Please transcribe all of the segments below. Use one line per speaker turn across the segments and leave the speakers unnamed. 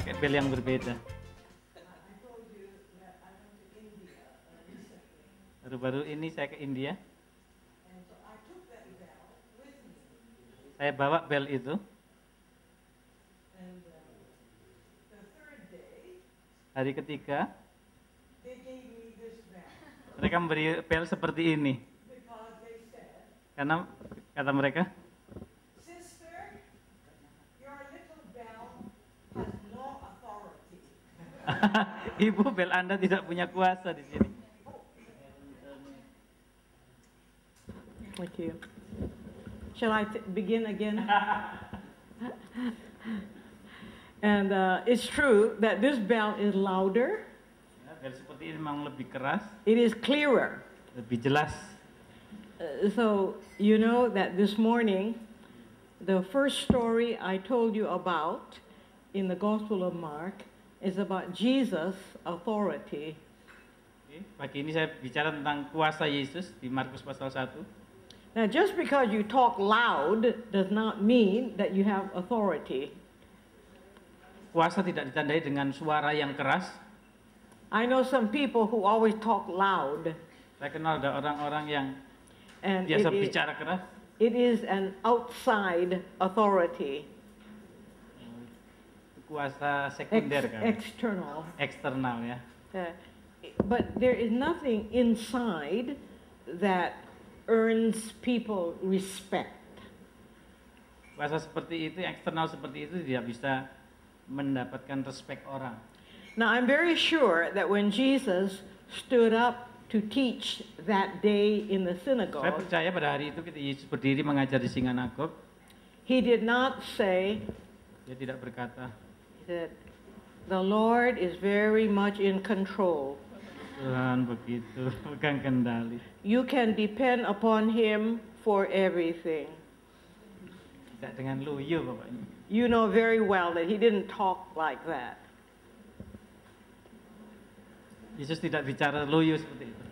pakai bel yang berbeda. Baru-baru ini saya ke India. Saya bawa bel itu. Hari ketiga, mereka memberi bel seperti ini. Karena kata mereka, Ibu bel Anda tidak punya kuasa di sini.
Thank you. Shall I t- begin again? and uh, it's true that this bell is louder,
Ya, bel seperti ini memang lebih keras,
it is clearer.
lebih jelas.
Uh, so, you know that this morning, the first story I told you about in the Gospel of Mark is about Jesus' authority.
Oke, Pagi ini saya bicara tentang kuasa Yesus di Markus pasal 1.
Now, just because you talk loud does not mean that you have authority.
Kuasa tidak ditandai dengan suara yang keras.
I know some people who always talk loud,
Saya kenal ada orang-orang yang
and it,
biasa
i-
bicara keras.
it is an outside authority,
Kuasa
ex-
sekunder kan,
external.
eksternal ya.
Uh, but there is nothing inside that earns people respect.
Kuasa seperti itu, eksternal seperti itu tidak bisa mendapatkan respect orang.
Now, I'm very sure that when Jesus stood up to teach that day in the
Saya
synagogue,
percaya pada hari itu kita Yesus berdiri mengajar di Singanagog,
he did not say
dia tidak berkata,
that the Lord is very much in control.
Tuhan begitu, pegang kendali.
You can depend upon him for everything.
Tidak dengan luyu pokoknya.
You know very well that he didn't talk like that.
Yesus tidak bicara luyu seperti itu.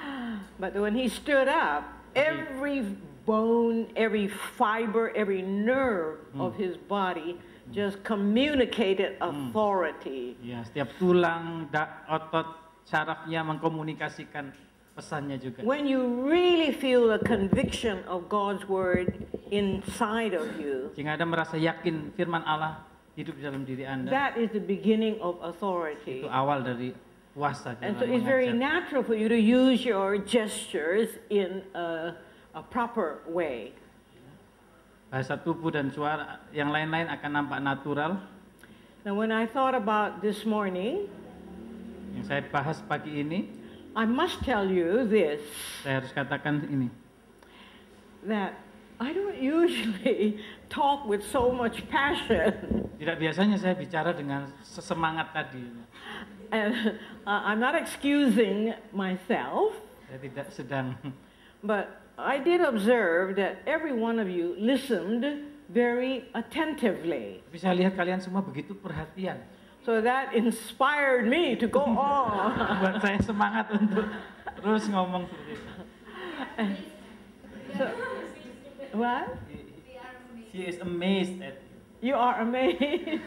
But when he stood up, every bone, every fiber, every nerve of hmm. his body just communicated authority.
Ya, setiap tulang, da- otot, sarafnya mengkomunikasikan pesannya juga.
When you really feel the conviction of God's word inside of you,
Jika Anda merasa yakin firman Allah hidup di dalam diri Anda,
that is the beginning of
itu
authority.
awal dari kuasa
And so it's very natural for you to use your gestures in a, a proper way.
Bahasa tubuh dan suara yang lain-lain akan nampak natural.
Now, when I thought about this morning,
Yang saya bahas pagi ini,
I must tell you this
saya harus katakan ini.
that I don't usually talk with so much passion.
Tidak biasanya saya bicara dengan sesemangat tadi.
And uh, I'm not excusing myself,
Saya tidak sedang
but I did observe that every one of you listened very attentively.
Tapi saya lihat kalian semua begitu perhatian.
So that inspired me to go on.
Buat saya semangat untuk terus ngomong seperti itu.
So, what?
She is amazed at
You are amazed.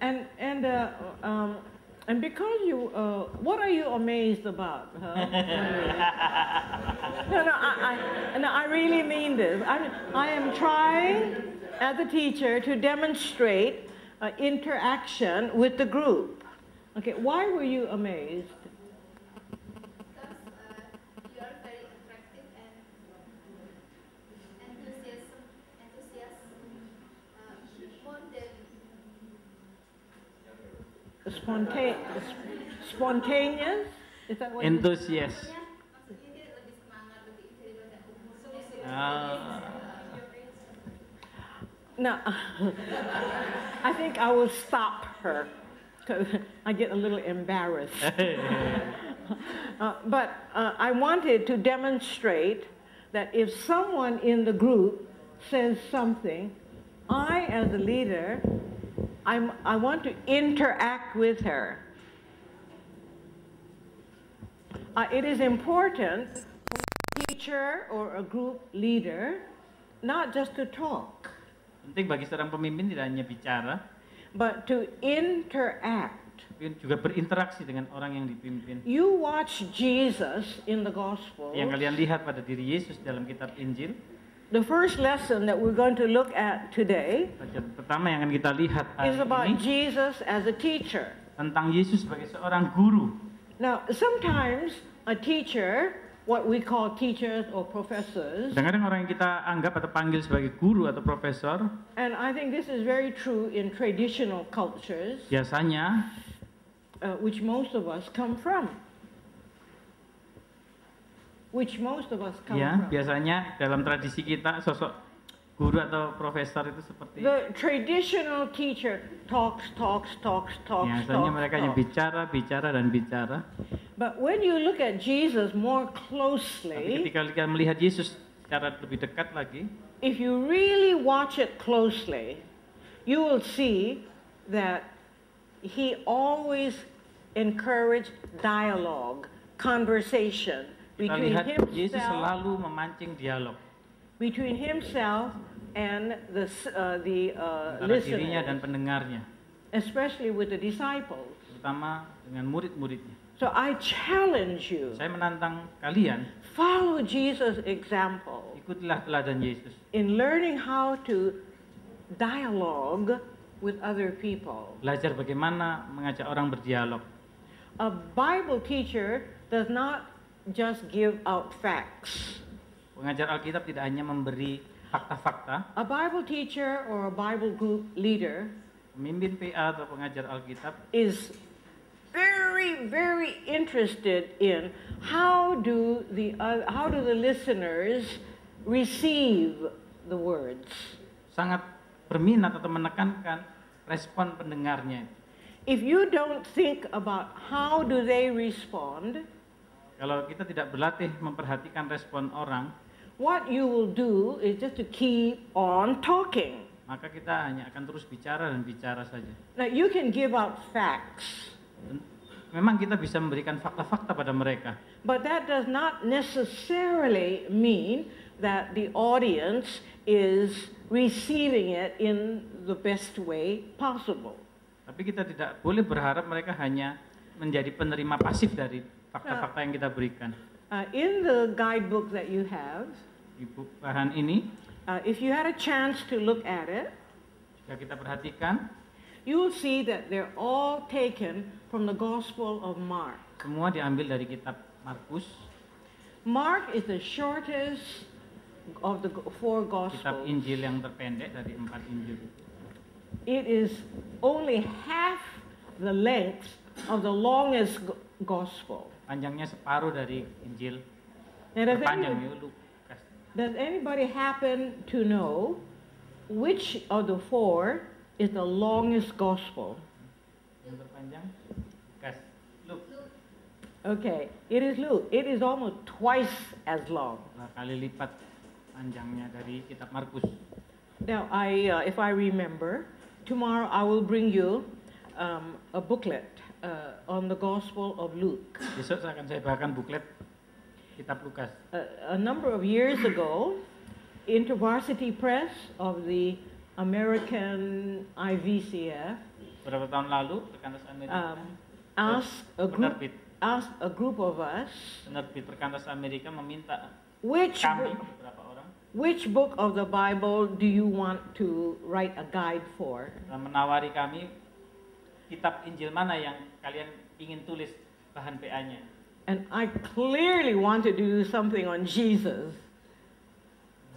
and and uh, um, and because you, uh, what are you amazed about? Huh? no, no, I, I, no, I really mean this. I, I am trying as a teacher to demonstrate uh, interaction with the group. Okay, why were you amazed?
because uh, you are very attractive and enthusiasm, enthusiasm uh, more than
Spontaneous? Spontaneous? Is that what? you-
enthusias.
maksudnya dia lebih semangat lebih daripada umur.
Ah,
No, I think I will stop her because I get a little embarrassed. Uh, but uh, I wanted to demonstrate that if someone in the group says something, I, as a leader, I'm, I want to interact with her. Uh, it is important for a teacher or a group leader not just to talk.
penting bagi seorang pemimpin tidak hanya bicara,
but to interact.
juga berinteraksi dengan orang yang dipimpin.
You watch Jesus in the gospel.
Yang kalian lihat pada diri Yesus dalam kitab Injil,
The first lesson that we're going to look at today
pertama yang akan kita lihat
is about Jesus as a teacher.
tentang Yesus sebagai seorang guru.
Now, sometimes a teacher, what we call teachers or professors,
Kadang-kadang orang yang kita anggap atau panggil sebagai guru atau profesor,
and I think this is very true in traditional cultures,
biasanya
uh, which most of us come from. Which most of us come
ya
from.
biasanya dalam tradisi kita sosok guru atau profesor itu seperti
The traditional teacher talks, talks, talks, talks,
biasanya
talks,
mereka hanya
talks.
bicara, bicara dan bicara.
But when you look at Jesus more
Tapi
closely,
ketika kita melihat Yesus secara lebih dekat lagi,
if you really watch it closely, you will see that he always encouraged dialogue, conversation
kita lihat Yesus selalu memancing dialog
between himself and the uh, the uh,
antara dirinya dan pendengarnya,
especially with the disciples.
terutama dengan murid-muridnya.
So I challenge you,
Saya menantang kalian,
follow Jesus' example
ikutilah teladan Yesus
in learning how to dialogue with other people.
belajar bagaimana mengajak orang berdialog.
A Bible teacher does not just give out facts.
Pengajar Alkitab tidak hanya memberi fakta-fakta,
A Bible teacher or a Bible group leader
pemimpin PA atau pengajar Alkitab
is very, very interested in how do the uh, how do the listeners receive the words.
sangat berminat atau menekankan respon pendengarnya.
If you don't think about how do they respond,
Kalau kita tidak berlatih memperhatikan respon orang,
what you will do is just to keep on talking.
maka kita hanya akan terus bicara dan bicara saja.
Now you can give out facts,
Memang kita bisa memberikan fakta-fakta pada mereka,
but that does not necessarily mean that the audience is receiving it in the best way possible.
tapi kita tidak boleh berharap mereka hanya menjadi penerima pasif dari fakta-fakta yang kita berikan.
Uh, in the guidebook that you have,
Di bu- bahan ini,
uh, if you had a chance to look at it,
jika kita perhatikan,
you will see that they're all taken from the Gospel of Mark.
semua diambil dari kitab Markus,
Mark is the shortest of the four
kitab
Gospels.
Injil yang terpendek dari empat Injil.
It is only half the length of the longest go- Gospel.
Panjangnya separuh dari Injil
Now, does, any,
ya, Lukas.
does anybody happen to know which of the four is the longest Gospel?
Yang terpanjang Lukas. Luk,
Okay, it is Luke. It is almost twice as long.
kali lipat panjangnya dari kitab Markus.
Now, I, uh, if I remember, tomorrow I will bring you um, a booklet uh, on the Gospel of Luke.
Besok saya akan saya bawakan buklet kitab Lukas.
A, a number of years ago, InterVarsity Press of the American IVCF
Beberapa tahun lalu, Perkantas Amerika,
um, asked a group
penerbit,
asked a group of us
penerbit Perkantas Amerika meminta
which
kami
book,
beberapa orang
which book of the Bible do you want to write a guide for?
uh, menawari kami kitab Injil mana yang kalian ingin tulis bahan PA-nya.
And I clearly wanted to do something on Jesus.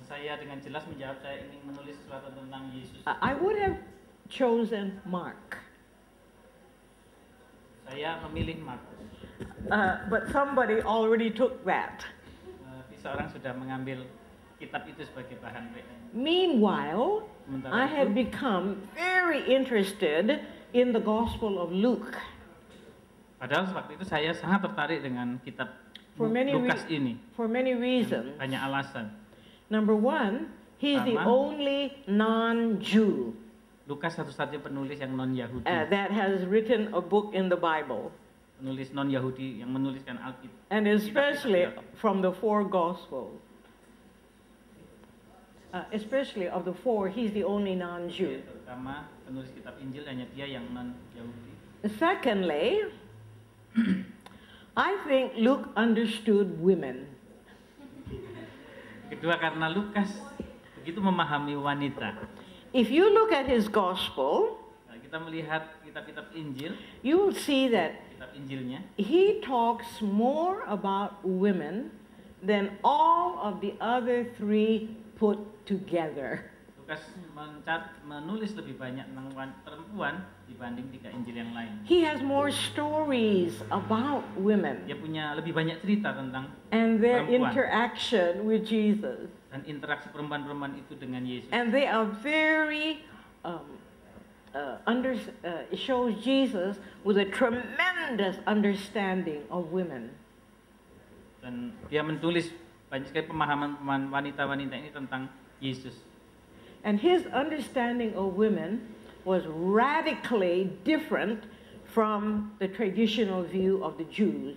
Saya dengan jelas menjawab saya ingin menulis sesuatu tentang Yesus.
I would have chosen Mark,
Saya memilih Markus.
uh, but somebody already took that.
Uh, Tapi seorang sudah mengambil kitab itu sebagai bahan PA.
Meanwhile,
Sementara
I had
itu,
become very interested in the Gospel of Luke.
Padahal waktu itu saya sangat tertarik dengan kitab
For many
Lukas ini.
For many reasons.
Banyak alasan.
Number one, he's the
Pertama.
only non-Jew
Lukas satu-satunya penulis yang non Yahudi,
uh, that has written a book in the Bible,
penulis non Yahudi yang menuliskan Alkitab.
and especially from the four Gospels. uh, especially of the four, he's the only non-Jew.
terutama penulis kitab Injil hanya dia yang non Yahudi.
Secondly, I think Luke understood women.
Kedua karena Lukas begitu memahami wanita.
If you look at his gospel,
Nah, kita melihat kitab-kitab Injil,
you will see that
kitab Injilnya,
he talks more about women than all of the other three put together.
Lukas mencat, menulis lebih banyak tentang perempuan dibanding tiga Injil yang lain.
He has more stories about women
Dia punya lebih banyak cerita tentang
and their
Perempuan.
interaction with Jesus.
dan interaksi perempuan-perempuan itu dengan Yesus.
And they are very, um, uh, under, uh, shows Jesus with a tremendous understanding of women.
Dan dia menulis banyak sekali pemahaman wanita-wanita ini tentang Yesus.
And his understanding of women was radically different from the traditional view of the Jews.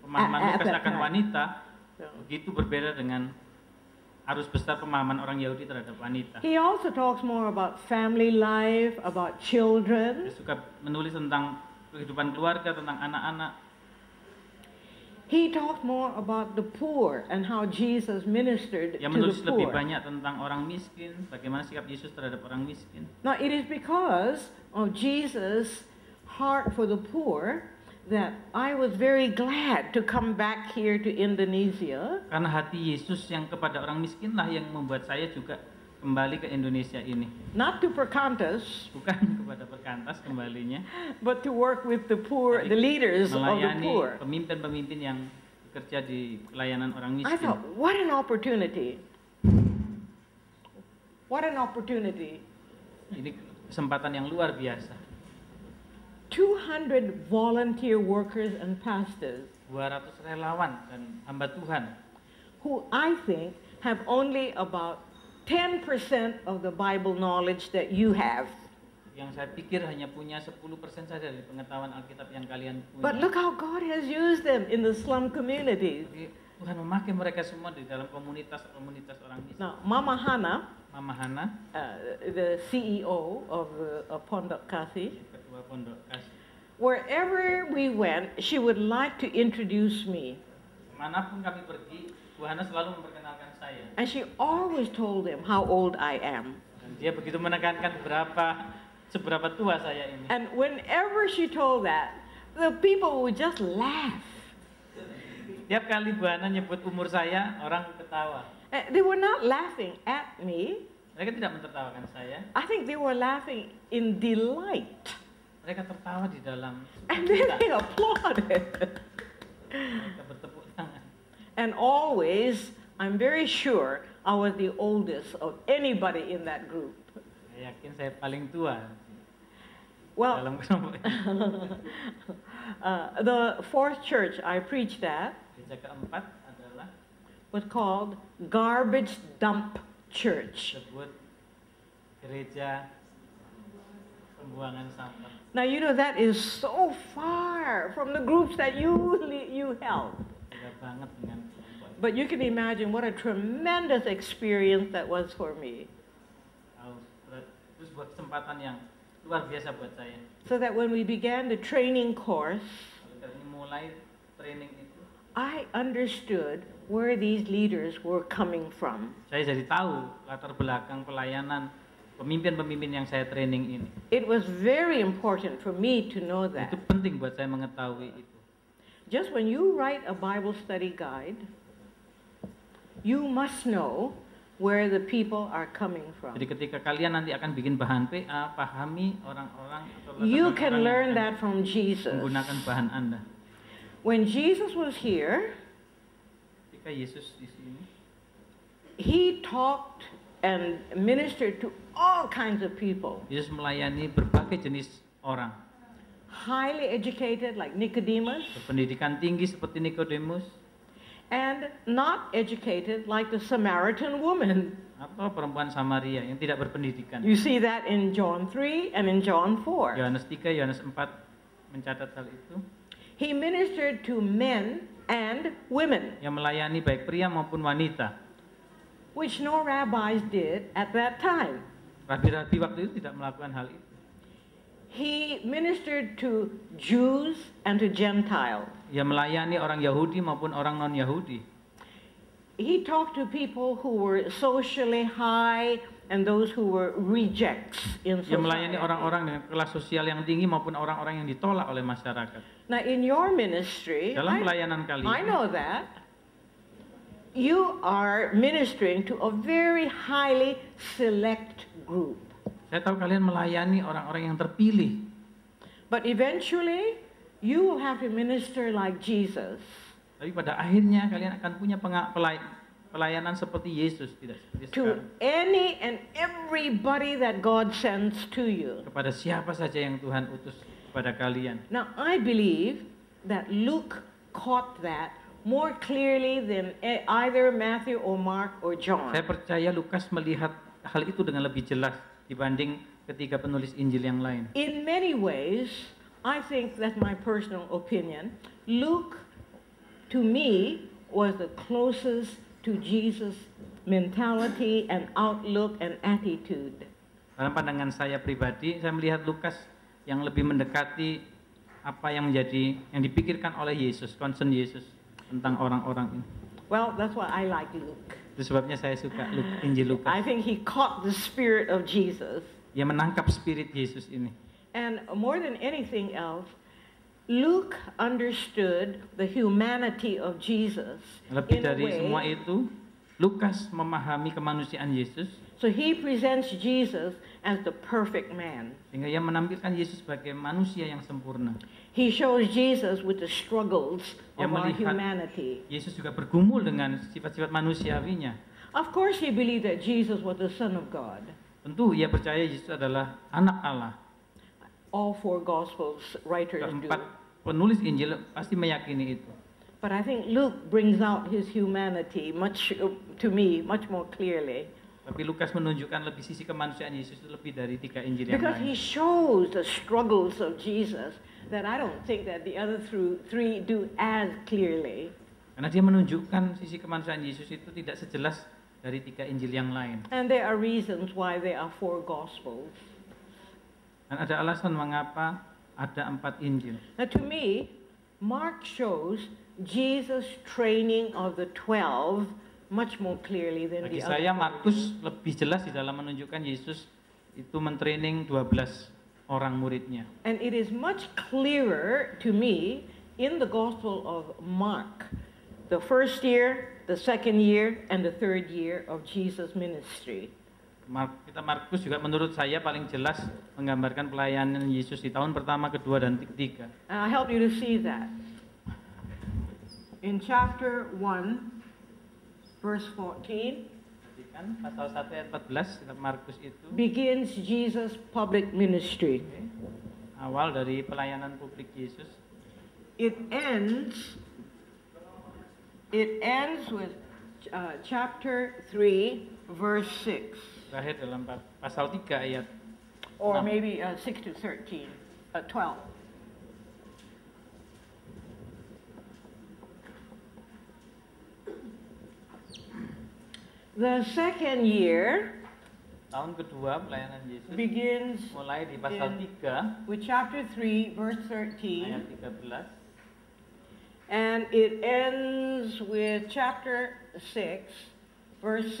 Pemahaman
At- at
Lukas
that
akan
time.
wanita
So,
begitu berbeda dengan arus besar pemahaman orang Yahudi terhadap wanita.
He also talks more about family life, about children.
Dia suka menulis tentang kehidupan keluarga, tentang anak-anak.
He talks more about the poor and how Jesus ministered
Dia
to
menulis
the
lebih
poor.
banyak tentang orang miskin, bagaimana sikap Yesus terhadap orang miskin.
Now, it is because of Jesus' heart for the poor that I was very glad to come back here to Indonesia
Karena hati Yesus yang kepada orang miskin lah yang membuat saya juga kembali ke Indonesia ini.
not to Perkantas,
Bukan kepada perkantas kembalinya,
but to work with the poor, the leaders of the poor.
pemimpin-pemimpin yang bekerja di pelayanan orang
I
miskin.
thought, what an opportunity! What an opportunity!
Ini kesempatan yang luar biasa.
200 volunteer workers and pastors
200 relawan dan hamba Tuhan
who I think have only about 10% of the Bible knowledge that you have.
yang saya pikir hanya punya 10% saja dari pengetahuan Alkitab yang kalian punya.
But look how God has used them in the slum communities.
Tuhan memakai mereka semua di dalam komunitas-komunitas orang miskin.
Now, Mama Hana,
Mama Hana,
uh, the CEO of, uh, of Pondok Kasih,
ketua pondok kasih.
wherever we went, she would like to introduce me.
Mana pun kami pergi, Bu Hana selalu memperkenalkan.
And she always told them how old I am.
Dan dia begitu menekankan berapa seberapa tua saya ini.
And whenever she told that, the people would just laugh.
Tiap kali Bu Hana nyebut umur saya, orang ketawa.
Uh, They were not laughing at me.
Mereka tidak mentertawakan saya,
I think they were laughing in delight.
mereka tertawa di dalam
And then they applauded.
Mereka bertepuk tangan.
And always, I'm very sure I was the oldest of anybody in that group.
Saya yakin saya paling tua
Well,
dalam kelompok
uh, the fourth church I preached at
Gereja keempat adalah
was called Garbage Dump Church.
disebut gereja pembuangan sampah.
Now, you know, that is so far from the groups that you, you help.
Beda banget dengan.
But you can imagine what a tremendous experience that was for me.
Tahu, eh, berat- Itu sebuah kesempatan yang luar biasa buat saya.
So that when we began the training course,
Kalau kita ini mulai training itu,
I understood where these leaders were coming from.
saya jadi tahu latar belakang pelayanan pemimpin-pemimpin yang saya training ini.
It was very important for me to know
Itu
that.
penting buat saya mengetahui itu.
Just when you write a Bible study guide, you must know where the people are coming from.
Jadi ketika kalian nanti akan bikin bahan PA, pahami orang-orang atau
You can
orang
learn that from Jesus.
menggunakan bahan Anda.
When Jesus was here,
Ketika Yesus di sini,
he talked and ministered to all kinds of people.
Yesus melayani berbagai jenis orang.
Highly educated, like Nicodemus,
Berpendidikan tinggi seperti Nikodemus
and not educated, like the Samaritan woman.
atau perempuan Samaria yang tidak berpendidikan.
You see that in John 3 and in John 4.
Yohanes 3, Yohanes 4 mencatat hal itu.
He ministered to men and women.
Yang melayani baik pria maupun wanita.
which no rabbis did at that time.
Rabi-rabi waktu itu tidak melakukan hal itu.
He ministered to Jews and to Gentiles.
Ia melayani orang Yahudi maupun orang non-Yahudi.
He talked to people who were socially high and those who were rejects in
Ia melayani
society.
orang-orang dengan kelas sosial yang tinggi maupun orang-orang yang ditolak oleh masyarakat.
Now, in your ministry,
Dalam
I,
pelayanan kalian,
I know that you are ministering to a very highly select group.
saya tahu kalian melayani orang-orang yang terpilih.
But eventually, you will have to minister like Jesus.
Tapi pada akhirnya kalian akan punya pelay- pelayanan seperti Yesus, tidak seperti
to
sekarang.
any and everybody that God sends to you.
Kepada siapa saja yang Tuhan utus kepada kalian.
Now, I believe that Luke caught that more clearly than e- either Matthew or Mark or John.
Saya percaya Lukas melihat hal itu dengan lebih jelas dibanding ketiga penulis Injil yang lain.
In many ways, I think that's my personal opinion. Luke, to me, was the closest to Jesus' mentality and outlook and attitude.
Dalam pandangan saya pribadi, saya melihat Lukas yang lebih mendekati apa yang menjadi yang dipikirkan oleh Yesus, concern Yesus tentang orang-orang ini.
Well, that's why I like Luke.
Itu sebabnya saya suka Lu- Injil
I
Lukas.
think he caught the spirit of Jesus.
Dia menangkap spirit Yesus ini.
And more than anything else, Luke understood the humanity of Jesus
Lebih
in a
dari semua
way.
itu, Lukas memahami kemanusiaan Yesus
So he presents Jesus as the perfect man.
sehingga ia menampilkan Yesus sebagai manusia yang sempurna.
He shows Jesus with the struggles
Yang
of our humanity.
Yesus juga bergumul dengan sifat-sifat manusiawinya.
Of course, he believed that Jesus was the Son of God.
Tentu ia percaya Yesus adalah anak Allah.
All four Gospels writers do.
Penulis Injil pasti meyakini itu.
But I think Luke brings out his humanity much, to me, much more clearly.
Tapi Lukas menunjukkan lebih sisi kemanusiaan Yesus itu lebih dari tiga Injil yang
Because he
lain.
shows the struggles of Jesus that I don't think that the other through three do as clearly.
Karena dia menunjukkan sisi kemanusiaan Yesus itu tidak sejelas dari tiga Injil yang lain.
And there are reasons why there are four Gospels.
Dan ada alasan mengapa ada empat Injil.
Now, to me, Mark shows Jesus' training of the twelve much more clearly than
Bagi
the
saya
other.
Markus lebih jelas di dalam menunjukkan Yesus itu mentraining 12 orang muridnya.
And it is much clearer to me in the Gospel of Mark, the first year, the second year, and the third year of Jesus' ministry.
Kita Markus juga menurut saya paling jelas menggambarkan pelayanan Yesus di tahun pertama, kedua, dan ketiga.
And I'll help you to see that. In chapter 1, verse 14,
Perhatikan pasal 1 ayat 14 kitab Markus itu
begins Jesus' public ministry.
oke, awal dari pelayanan publik Yesus.
It ends, it ends with uh, chapter 3, verse 6,
Terakhir dalam pasal 3 ayat
or maybe uh, 6 to 13, uh, 12. The second year
tahun kedua pelayanan Yesus
begins
mulai di pasal
in-
3
with chapter 3, verse 13
ayat
13,
13
and it ends with chapter 6, verse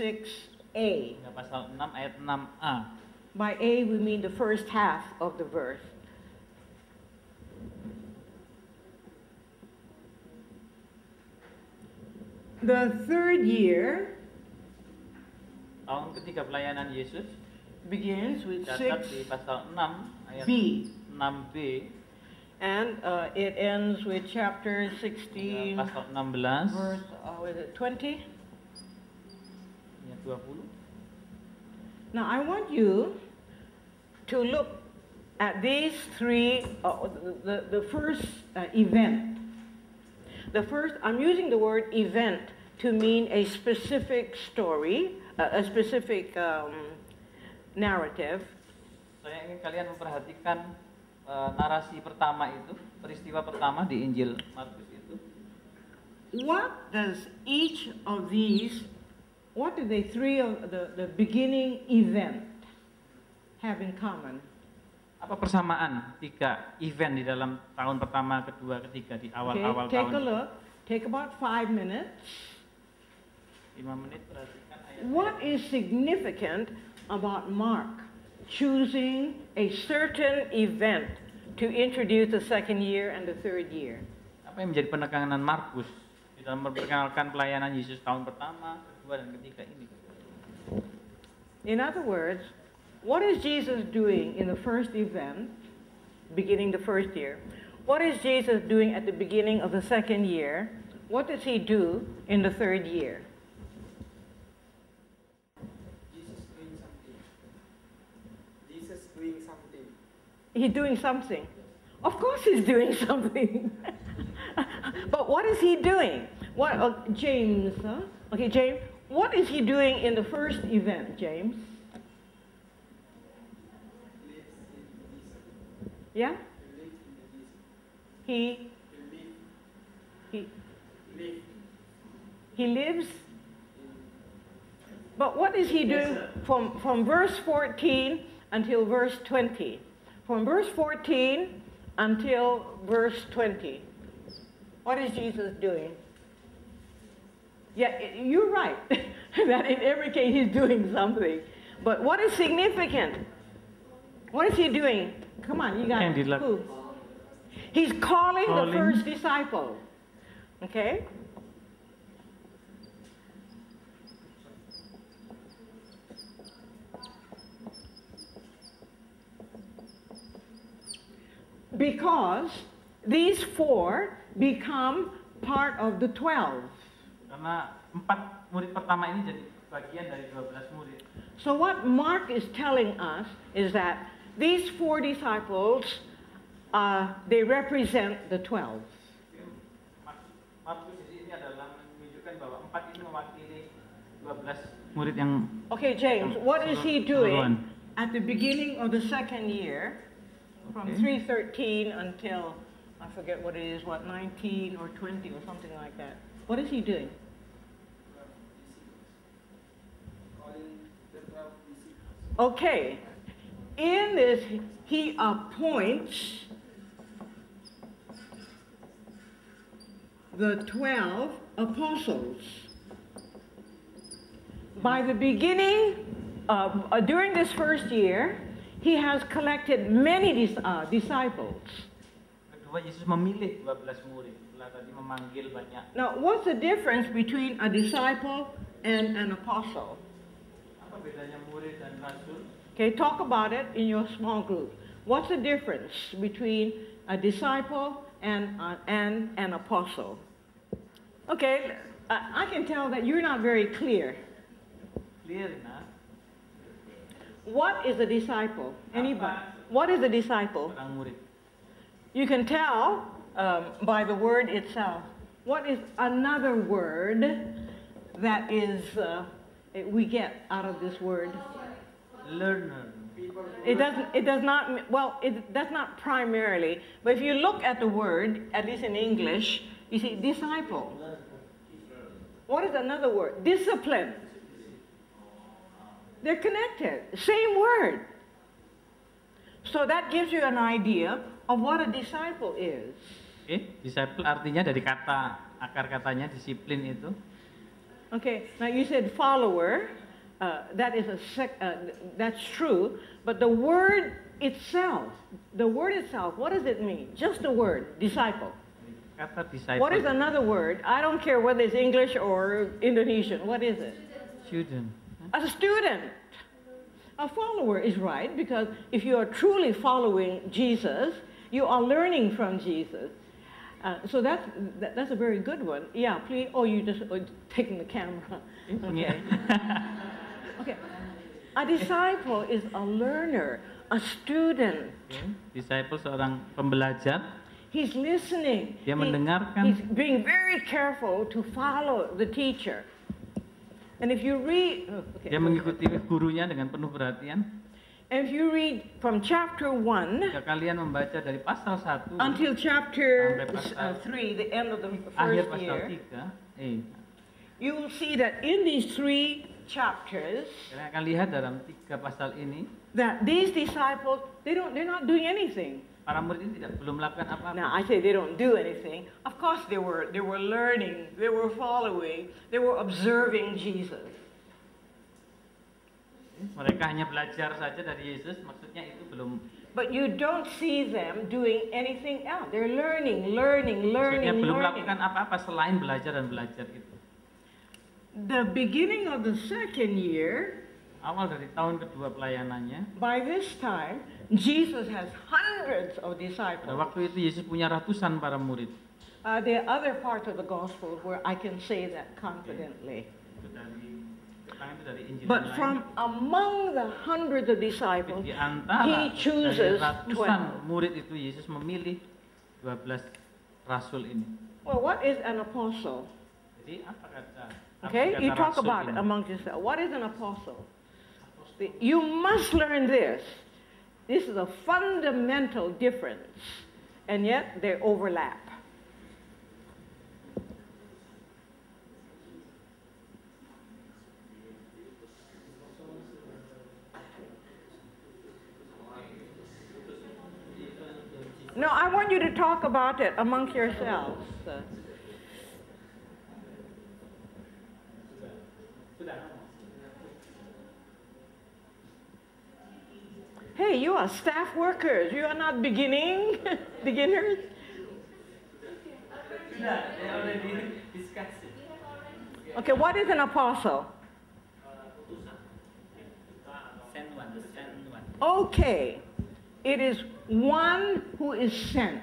6a.
hingga pasal 6 ayat 6a.
By A, we mean the first half of the verse. The third year
Tahun ketiga pelayanan Yesus
begins with
catat di
6
pasal 6 ayat
B,
6b
and uh, it ends with chapter 16,
pasal 16
verse uh, what is it 20.
Ayat 20.
Now, I want you to look at these three, uh, the, the first uh, event. The first, I'm using the word event to mean a specific story, uh, a specific um, narrative.
Saya ingin kalian memperhatikan eh, narasi pertama itu, peristiwa pertama di Injil Markus itu.
What does each of these what do they three of the, the beginning event have in common?
Apa persamaan tiga event di dalam tahun pertama, kedua, ketiga di
Okay,
awal-awal
take a
tahun?
look. Take about five minutes.
Lima menit perhatikan ayat.
What is significant about Mark choosing a certain event to introduce the second year and the third year?
Apa yang menjadi penekanan Markus di dalam memperkenalkan pelayanan Yesus tahun pertama, kedua, dan ketiga ini?
In other words, what is Jesus doing in the first event, beginning the first year? What is Jesus doing at the beginning of the second year? What does he do in the third year?
Jesus doing something. Jesus doing something.
He's doing something. Of course, he's doing something. but what is he doing? What, uh, James? Huh? Okay, James. What is he doing in the first event, James?
Lives in the desert.
Yeah,
He lives in the desert.
he
He
he
live.
he lives. But what is he doing from from verse 14 until verse 20? From verse 14 until verse 20. What is Jesus doing? Yeah, you're right. that in every case he's doing something. But what is significant? What is he doing? Come on, you got
Yang dilak-
who? He's calling, the first disciple. Okay? Because these four become part of the twelve.
Karena empat murid pertama ini jadi bagian dari 12 murid.
So what Mark is telling us is that these four disciples, uh, they represent the twelve.
Markus di sini adalah menunjukkan bahwa empat ini mewakili 12 murid yang
Okay, James, what is he doing at the beginning of the second year, from
Okay.
313 until, I forget what it is, what, 19 or 20 or something like that? What is he doing?
calling the twelve disciples.
Okay, in this, he appoints the 12 apostles. By the beginning, uh, uh, during this first year, he has collected many dis- uh, disciples.
kedua Yesus memilih 12 murid. Tadi memanggil banyak.
Now, what's the difference between a disciple and an apostle?
Apa bedanya murid dan rasul?
Okay, talk about it in your small group. What's the difference between a disciple and, uh, and an apostle? Okay, I, I can tell that you're not very clear.
Clear nah.
What is a disciple? Anybody? What is a disciple? You can tell um, by the word itself. What is another word that is uh, Eh, we get out of this word?
Learner.
It doesn't. It does not. Well, it, that's not primarily. But if you look at the word, at least in English, you see disciple. What is another word? Discipline. They're connected. Same word. So that gives you an idea of what a disciple is.
Oke, disciple artinya dari kata akar katanya disiplin itu.
Okay. Now you said follower. Uh, that is a sec- uh, that's true. But the word itself, the word itself, what does it mean? Just the word disciple.
Disciple.
What is another word? I don't care whether it's English or Indonesian. What is it?
Student.
A student. A follower is right because if you are truly following Jesus, you are learning from Jesus. Uh, so that's, that, that's a very good one. Yeah, please. Oh, you just oh, taking the camera. Okay. okay. A disciple is a learner, a student.
disciple seorang pembelajar.
He's listening.
Dia
He-
mendengarkan.
he's being very careful to follow the teacher. And if you read, oh, okay.
Dia mengikuti gurunya dengan penuh perhatian.
If you read from chapter 1
Jika kalian membaca dari pasal 1
until chapter
Sampai pasal-
uh, 3, the end of the first
pasal
year,
3, eh
you will see that in these three chapters,
Kalian akan lihat dalam tiga pasal ini,
that these disciples, they don't, they're not doing anything.
para murid ini tidak belum melakukan
Now
apa-apa.
I say they don't do anything. Of course they were they were learning, they were following, they were observing Jesus.
Mereka hanya belajar saja dari Yesus, maksudnya itu belum
But you don't see them doing anything else. They're learning, learning,
maksudnya
learning,
belum
learning.
melakukan apa-apa selain belajar dan belajar itu.
The beginning of the second year,
Awal dari tahun kedua pelayanannya,
by this time, Jesus has hundreds of
pada
disciples.
waktu itu Yesus punya ratusan para murid.
Uh, other parts of the gospel where I can say that confidently.
Itu
But from among the hundreds of disciples, He chooses
ratusan
12.
murid itu Yesus memilih 12 rasul ini.
well, what is an apostle?
Jadi apa kata apa
Okay, you talk about it
ini?
among yourselves. What is an apostle? You must learn this. This is a fundamental difference, and yet they overlap. No, I want you to talk about it amongst yourselves. Uh, Hey, you are staff workers. You are not beginning beginners. Okay, what is an apostle? Okay, it is one who is sent.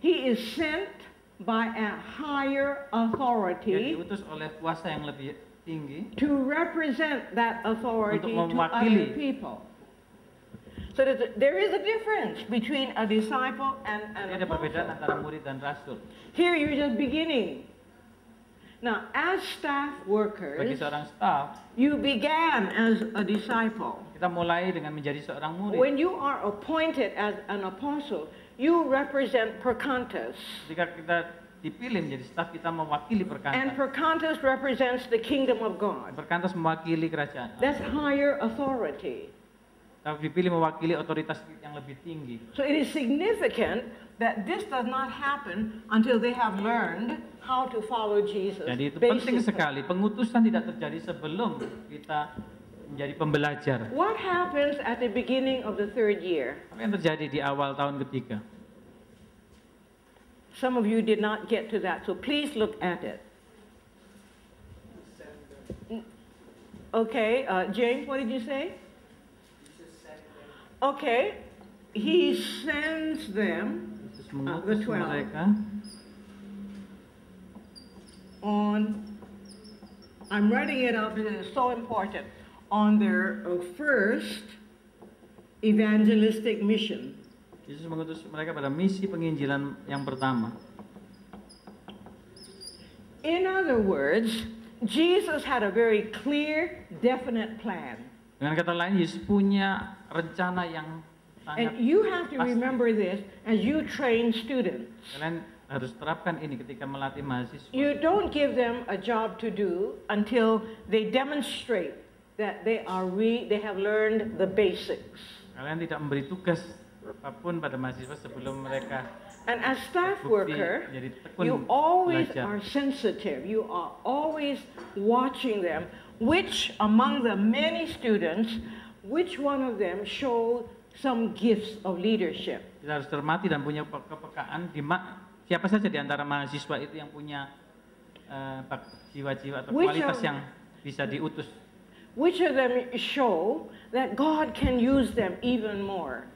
He is sent by a higher authority
diutus oleh kuasa yang lebih tinggi
to represent that authority to other people. So there is a difference between a disciple and an apostle.
antara murid dan rasul.
Here you're just beginning. Now, as staff workers,
seorang staf,
you began as a disciple.
Kita mulai dengan menjadi seorang murid.
When you are appointed as an apostle, you represent Percantus.
Ketika kita dipilih menjadi staf, kita mewakili
And
perkantas.
Percantus represents the kingdom of God.
Perkantas mewakili kerajaan.
That's higher authority.
Tapi dipilih mewakili otoritas yang lebih tinggi.
So it is significant that this does not happen until they have learned how to follow Jesus.
Jadi itu penting sekali. Pengutusan tidak terjadi sebelum kita menjadi pembelajar.
What happens at the beginning of the third year?
Apa yang terjadi di awal tahun ketiga?
Some of you did not get to that, so please look at it. Okay, uh, James, what did you say?
Jesus sent them.
Okay, he sends them
Yesus
the
mengutus
12.
mereka
on, I'm writing it out because it's so important, on their uh, first evangelistic mission.
Yesus mengutus mereka pada misi penginjilan yang pertama.
In other words, Jesus had a very clear, definite plan.
Dengan kata lain, Yesus punya rencana yang sangat
And you have to
pasti.
remember this as you train students.
Kalian harus terapkan ini ketika melatih mahasiswa.
You don't give them a job to do until they demonstrate that they are re- they have learned the basics.
Kalian tidak memberi tugas apa pun pada mahasiswa sebelum mereka
And as staff worker, you always
belajar.
are sensitive. You are always watching them. Which among the many students, which one of them showed some gifts of leadership?
Kita harus cermati dan punya pe- kepekaan di siapa saja di antara mahasiswa itu yang punya eh, jiwa-jiwa atau
Which
kualitas
of-
yang bisa diutus.
Which of them show that God can use them even more?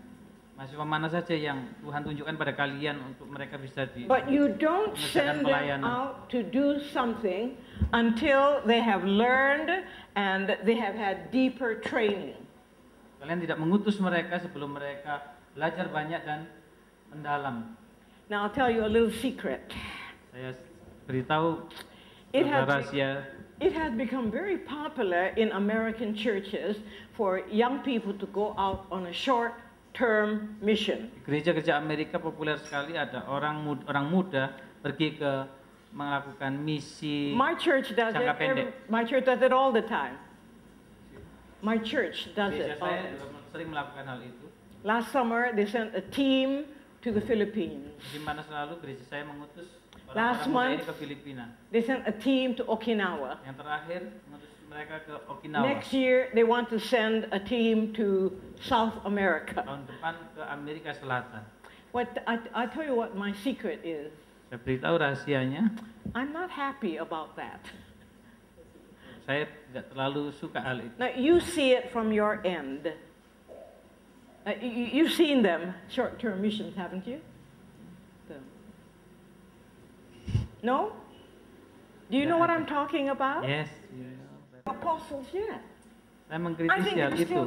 Mahasiswa mana saja yang Tuhan tunjukkan pada kalian untuk mereka bisa di
But you don't send them
pelayanan.
out to do something until they have learned and they have had deeper training.
Kalian tidak mengutus mereka sebelum mereka belajar banyak dan mendalam.
Now I'll tell you a little secret.
Saya beritahu
It has,
rahasia
it has become very popular in American churches for young people to go out on a short-term mission.
Di gereja-gereja Amerika populer sekali ada orang muda, orang muda pergi ke melakukan misi
My church does it.
Jangka
Every,
pendek.
my church does it all the time. My church does
gereja
it. all
saya juga sering melakukan hal itu
Last summer, they sent a team to the Philippines.
di mana selalu gereja saya mengutus
Last
orang-orang muda ini
month- They sent a team to Okinawa.
yang terakhir mereka ke Okinawa
Next year, they want to send a team to South America.
tahun depan ke Amerika Selatan
What I, I tell you what my secret is.
saya beritahu rahasianya
I'm not happy about that.
saya tidak terlalu suka hal itu
Now you see it from your end. Uh, you, you've seen them, short-term missions, haven't you? No? Do you know what I'm talking about?
yes
Apostles
saya
I
mengkritisi
think
hal
they're
itu.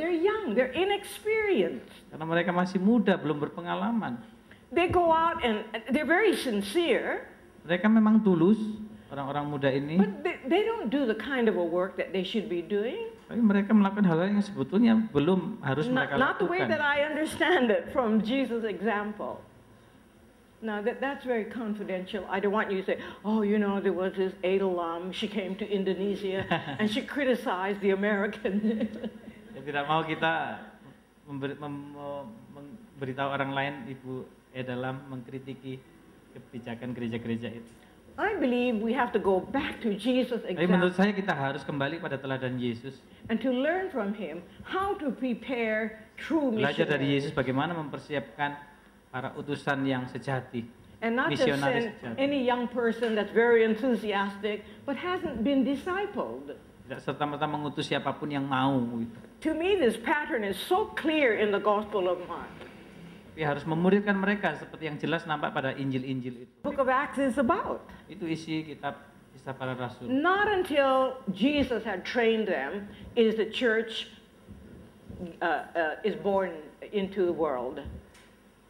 They're young. They're inexperienced.
karena mereka masih muda belum berpengalaman
They go out and they're very sincere,
mereka memang tulus orang-orang muda ini
but they, they don't do the kind of a work that they should be doing.
tapi mereka melakukan hal-hal yang sebetulnya belum harus
Not,
mereka
not the way
lakukan
that I understand it from Jesus' example. Now, that, that's very confidential. I don't want you to say, oh, you know, there was this Edelam, she came to Indonesia and she criticized the American.
Ya, tidak mau kita memberi, mem- mem- memberitahu orang lain Ibu Edalam mengkritiki kebijakan gereja-gereja itu.
I believe we have to go back to Jesus'
Tapi menurut
example
saya kita harus kembali pada teladan Yesus.
and to learn from him how to prepare true
Belajar dari
missionaries.
Yesus bagaimana mempersiapkan para utusan yang sejati.
And not just send
sejati.
any young person that's very enthusiastic but hasn't been discipled.
Tidak serta-merta mengutus siapa pun yang mau. Gitu.
To me, this pattern is so clear in the Gospel of Mark.
Tapi harus memuridkan mereka seperti yang jelas nampak pada Injil-Injil itu.
Book of Acts is about.
Itu isi kitab kisah para rasul.
Not until Jesus had trained them is the church uh, uh, is born into the world.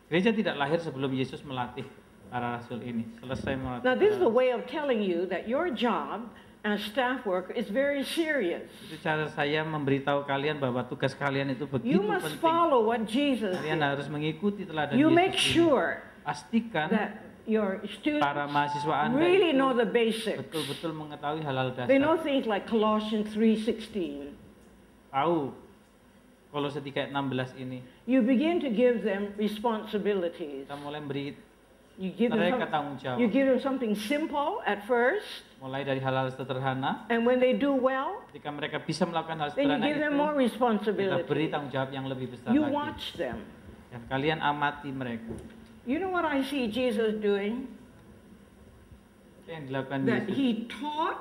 Gereja tidak lahir sebelum Yesus melatih para rasul ini. Selesai melatih.
Now, this is a way of telling you that your job as staff worker is very serious.
Itu cara saya memberitahu kalian bahwa tugas kalian itu begitu
You must
penting.
follow what Jesus
Kalian
did.
harus mengikuti teladan
You
Yesus
make
ini.
sure
Pastikan
that your students
para mahasiswa Anda
really
itu
know the basics.
betul-betul mengetahui hal-hal
They know
dasar.
things like Colossians 3:16.
Tahu kalau ketika 16 ini
You begin to give them responsibilities.
kita mulai beri
You give them,
mereka
some-
tanggung jawab.
you give them something simple at first,
Mulai dari hal-hal sederhana,
and when they do well,
ketika mereka bisa melakukan hal
then you
sederhana
give them
itu,
more
kita beri
responsibility.
tanggung jawab yang lebih besar
You
lagi.
watch them.
Dan kalian amati mereka.
You know what I see Jesus doing?
Yang dilakukan
That
Yesus.
he taught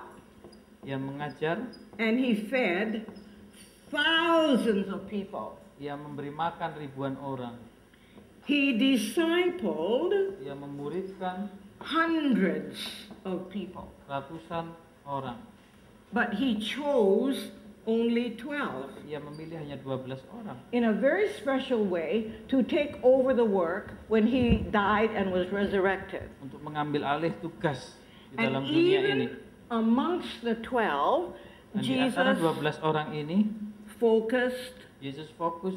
Ia mengajar,
and he fed thousands of people.
Ia memberi makan ribuan orang.
He discipled
Ia memuridkan
hundreds of people.
ratusan orang.
But he chose only 12
Ia memilih hanya 12 orang.
in a very special way to take over the work when he died and was resurrected.
untuk mengambil alih tugas di dalam
And
dunia ini.
amongst the 12,
Dan di antara
Jesus
12 orang ini,
focused
Yesus fokus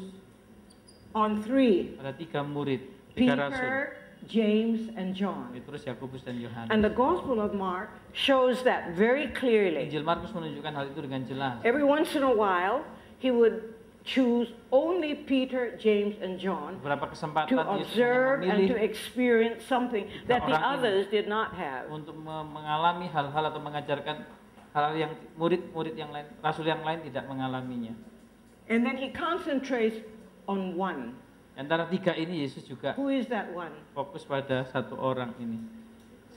on three
pada tiga murid, tiga rasul.
Peter, James, and John.
Petrus, Yakobus, dan Yohanes.
And the Gospel of Mark shows that very clearly.
Injil Markus menunjukkan hal itu dengan jelas.
Every once in a while, he would choose only Peter, James, and John to observe and to experience something that the others did not have.
untuk me- mengalami hal-hal atau mengajarkan hal yang murid-murid yang lain, rasul yang lain tidak mengalaminya.
And then he concentrates on one.
Antara tiga ini Yesus juga
Who is that one?
fokus pada satu orang ini.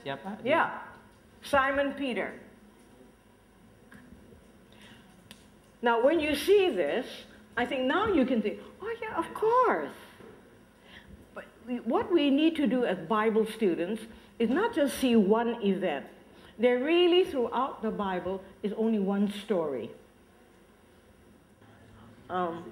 Siapa?
Yeah, Simon Peter. Now, when you see this, I think now you can think, oh, yeah, of course. But what we need to do as Bible students is not just see one event. There really, throughout the Bible, is only one story. Um,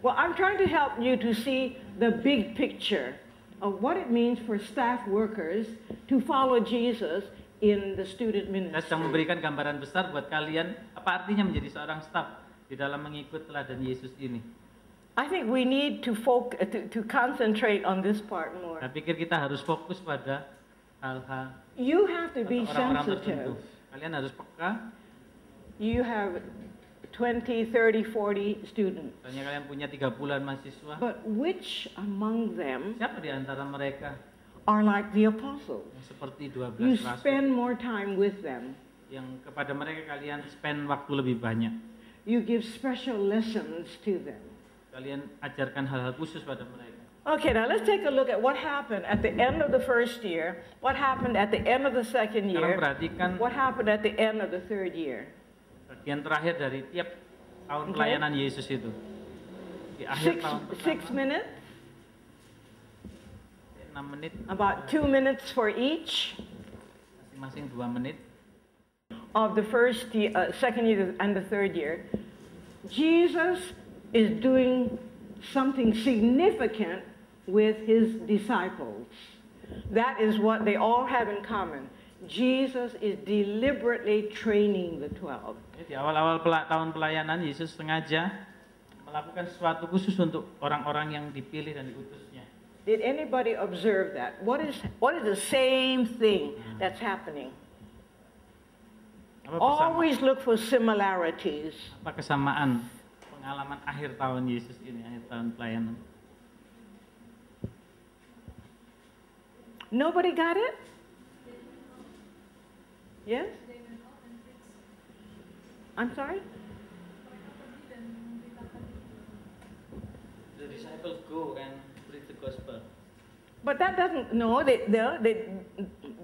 well, I'm trying to help you to see the big picture of what it means for staff workers to follow Jesus in the student
Saya
ministry.
sedang memberikan gambaran besar buat kalian apa artinya menjadi seorang staf di dalam mengikut teladan Yesus ini.
I think we need to, foc- to, to concentrate on this part more.
Saya pikir kita harus fokus pada hal-hal
You have to be
orang-orang tertentu.
sensitive.
Kalian harus peka,
You have 20, 30, 40 students.
misalnya kalian punya 30-an mahasiswa.
But which among them
Siapa di antara mereka
are like the apostles?
seperti 12
You
rasul
spend more time with them.
yang kepada mereka kalian spend waktu lebih banyak.
You give special lessons to them.
Kalian ajarkan hal-hal khusus pada mereka.
Okay, now let's take a look at what happened at the end of the first year, what happened at the end of the second year,
perhatikan
what happened at the end of the third year.
Bagian terakhir dari tiap tahun
Oke.
pelayanan Yesus itu. Di akhir
Six,
tahun
six minutes,
6 menit,
about two minutes for each
masing-masing 2 menit.
of the first, ye- uh, second year and the third year. Jesus is doing something significant with his disciples. That is what they all have in common. Jesus is deliberately training the 12.
Di awal-awal tahun pelayanan Yesus sengaja melakukan sesuatu khusus untuk orang-orang yang dipilih dan diutusnya.
Did anybody observe that? What is, what is the same thing hmm. that's happening? Always look for similarities.
apa kesamaan pengalaman akhir tahun Yesus ini, akhir tahun pelayanan?
Nobody got it? Yes? I'm sorry?
The disciples go and preach the gospel.
But that doesn't, no, they, no, they,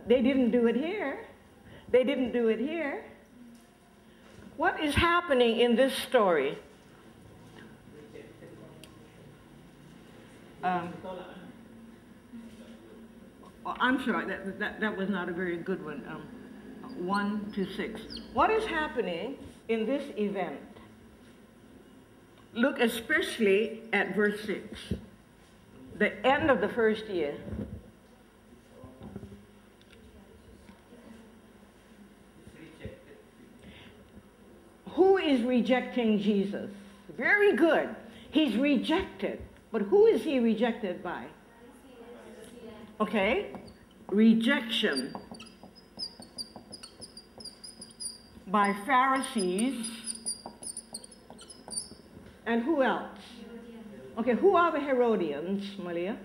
they didn't do it here. They didn't do it here. What is happening in this story? Um, I'm sorry, that, that, that was not a very good one. Um, one to six. What is happening in this event? Look especially at verse six the end of the first year. Who is rejecting Jesus? Very good. He's rejected. But who is he rejected by? Okay? Rejection by Pharisees. And who else? Okay, who are the Herodians, Malia?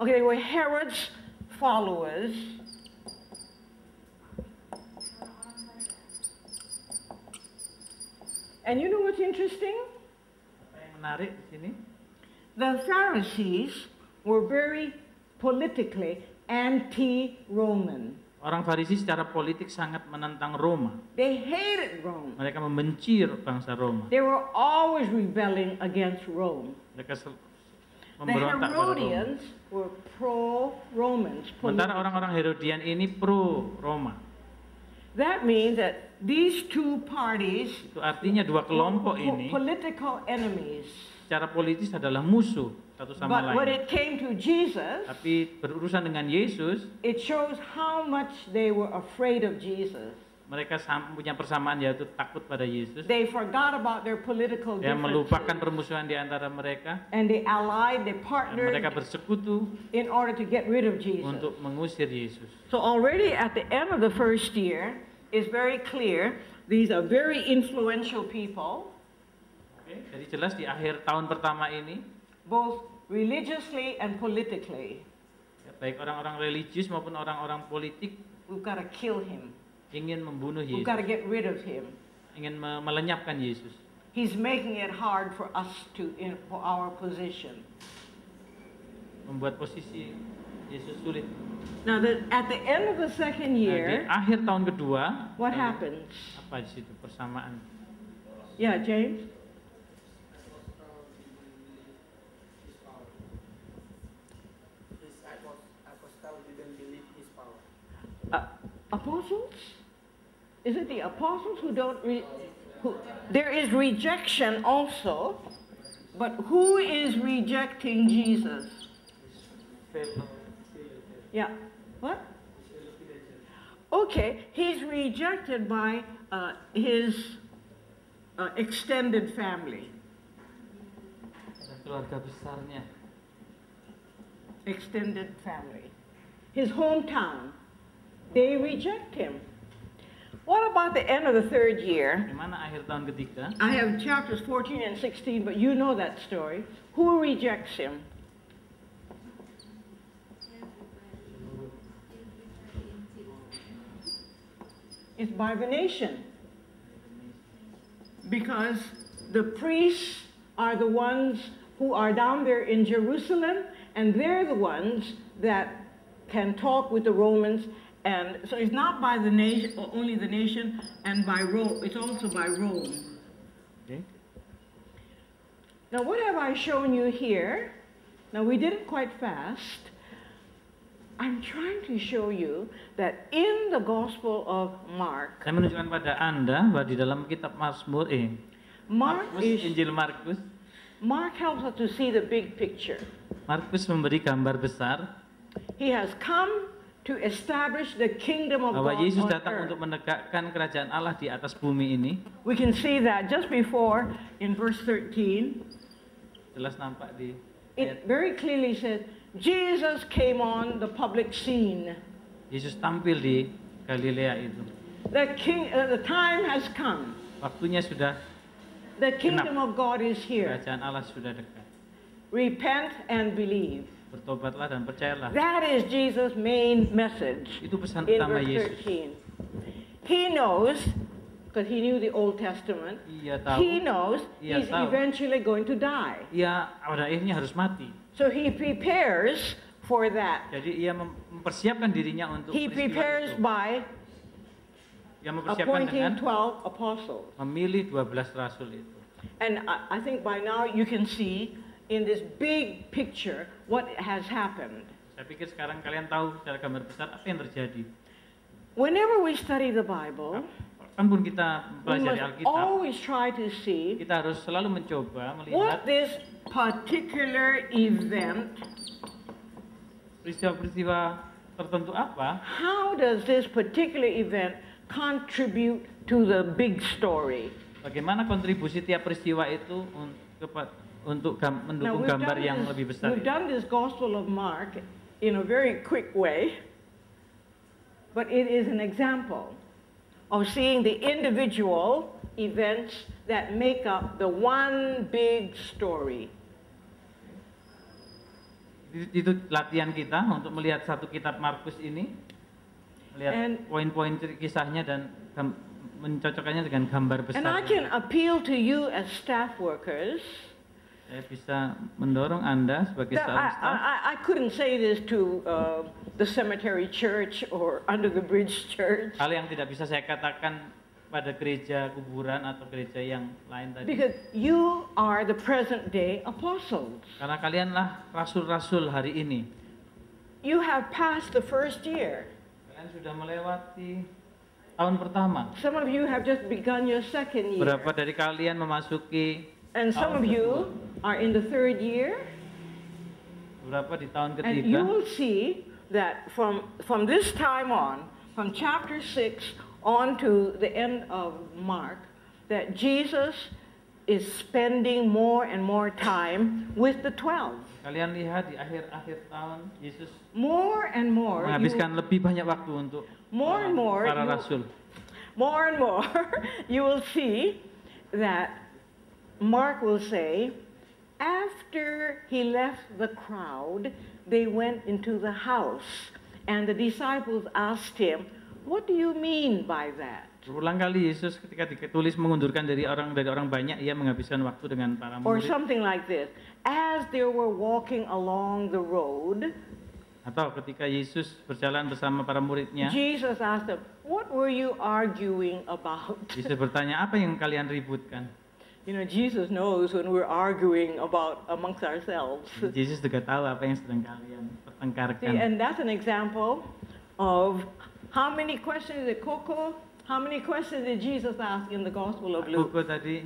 Okay, they were Herod's followers. And you know what's interesting? The Pharisees were very politically anti Roman.
Orang Farisi secara politik sangat menentang Roma.
They hated Rome.
Mereka membenci bangsa Roma.
They were always rebelling against Rome.
Mereka
The
memberontak Roma.
Herodians were pro Romans.
Sementara orang-orang Herodian ini pro Roma.
That means that these two parties
Itu artinya dua kelompok ini
political enemies.
secara politis adalah musuh satu sama
But when
lain.
it came to Jesus,
Tapi berurusan dengan Yesus,
it shows how much they were afraid of Jesus.
mereka punya persamaan yaitu takut pada Yesus.
They forgot about their political
Dia melupakan
differences.
permusuhan di antara mereka.
And they allied, they partnered
mereka bersekutu
in order to get rid of Jesus.
untuk mengusir Yesus.
So already at the end of the first year, it's very clear these are very influential people,
Oke, jadi jelas di akhir tahun pertama ini,
both religiously and politically.
ya, baik orang-orang religius maupun orang-orang politik
We've got to kill him.
ingin membunuh
We've
Yesus,
got to get rid of him.
ingin me- melenyapkan Yesus.
He's making it hard for us to, in, for our position.
membuat posisi Yesus sulit.
Now, the, at the end of the second
Nah, di
year,
akhir tahun kedua,
what
eh,
happens?
apa di situ persamaan?
Yeah, James? Apostles? Is it the apostles who don't re- who, there is rejection also, but who is rejecting Jesus? Yeah. What? Okay, he's rejected by uh, his uh, extended family. Extended family, his hometown. They reject him. What about the end of the third year?
Gimana akhir tahun ketiga?
I have chapters 14 and 16, but you know that story. Who rejects him? It's by the nation. Because the priests are the ones who are down there in Jerusalem, and they're the ones that can talk with the Romans. And so it's not by the nation, only the nation, and by Rome. It's also by Rome.
Oke.
Now, what have I shown you here? Now, we did it quite fast. I'm trying to show you that in the Gospel of Mark,
Saya menunjukkan pada Anda bahwa di dalam kitab Mazmur eh
Mark
Markus,
is
Injil Markus,
Mark helps us to see the big picture.
Markus memberi gambar besar
He has come to establish the kingdom of
bahwa
God
Yesus datang
earth.
untuk menegakkan kerajaan Allah di atas bumi ini.
We can see that just before in verse 13.
Jelas nampak di
It very clearly says, Jesus came on the public scene.
Yesus tampil di Galilea itu.
The, king, uh, the time has come.
Waktunya sudah,
The kingdom of God is here.
kerajaan Allah sudah dekat.
Repent and believe.
Bertobatlah dan percayalah.
That is Jesus' main message
Itu pesan
in
utama
verse
Yesus.
13. He knows, because he knew the Old Testament,
Ia tahu,
he knows
Ia
he's
tahu.
eventually going to die.
ia pada akhirnya harus mati.
So he prepares for that.
Jadi ia mem- mempersiapkan dirinya untuk
He prepares
itu.
by
Ia mempersiapkan dengan
appointing 12 apostles.
memilih 12 rasul itu.
And I, I think by now you can see in this big picture what has happened.
Saya pikir sekarang kalian tahu secara gambar besar apa yang terjadi.
Whenever we study the Bible,
Kapan pun kita
we
mempelajari
must
Alkitab,
always try to see
kita harus selalu mencoba melihat
what this particular event,
peristiwa-peristiwa tertentu apa
how does this particular event contribute to the big story?
Bagaimana kontribusi tiap peristiwa itu un- kepa- untuk gam-
Now
mendukung
we've
gambar yang
this,
lebih besar?
we've done this Gospel of Mark in a very quick way, but it is an example of seeing the individual events that make up the one big story.
Itu, itu latihan kita untuk melihat satu kitab Markus ini, melihat poin-poin kisahnya dan mencocokkannya dengan gambar besar.
And I can appeal to you as staff workers.
Saya bisa mendorong Anda sebagai
I,
seorang staf.
I, I couldn't say this to uh, the cemetery church or under the bridge church
Hal yang tidak bisa saya katakan pada gereja kuburan atau gereja yang lain tadi.
because you are the present day apostles.
Karena kalianlah rasul-rasul hari ini.
You have passed the first year.
Kalian sudah melewati tahun pertama.
Some of you have just begun your second year.
Berapa dari kalian memasuki
And some of you are in the third year.
berapa di tahun ketiga?
And you will see that from, from this time on, from chapter 6 on to the end of Mark, that Jesus is spending more and more time with the 12.
Kalian lihat di akhir-akhir tahun Yesus
More and more, you,
menghabiskan lebih banyak waktu untuk
more and more,
para
you-
rasul.
more and more, you will see that Mark will say, after he left the crowd, they went into the house, and the disciples asked him, What do you mean by that?
Berulang kali Yesus ketika ditulis mengundurkan dari orang dari orang banyak, ia menghabiskan waktu dengan para
Or
murid.
something like this. As they were walking along the road,
Atau ketika Yesus berjalan bersama para muridnya,
Jesus asked them, What were you arguing about?
Yesus bertanya, apa yang kalian ributkan?
You know, Jesus knows when we're arguing about amongst ourselves.
Jesus juga tahu apa yang sedang kalian
See,
pertengkarkan.
and that's an example of how many questions did Coco, how many questions did Jesus ask in the Gospel of Luke?
Buku tadi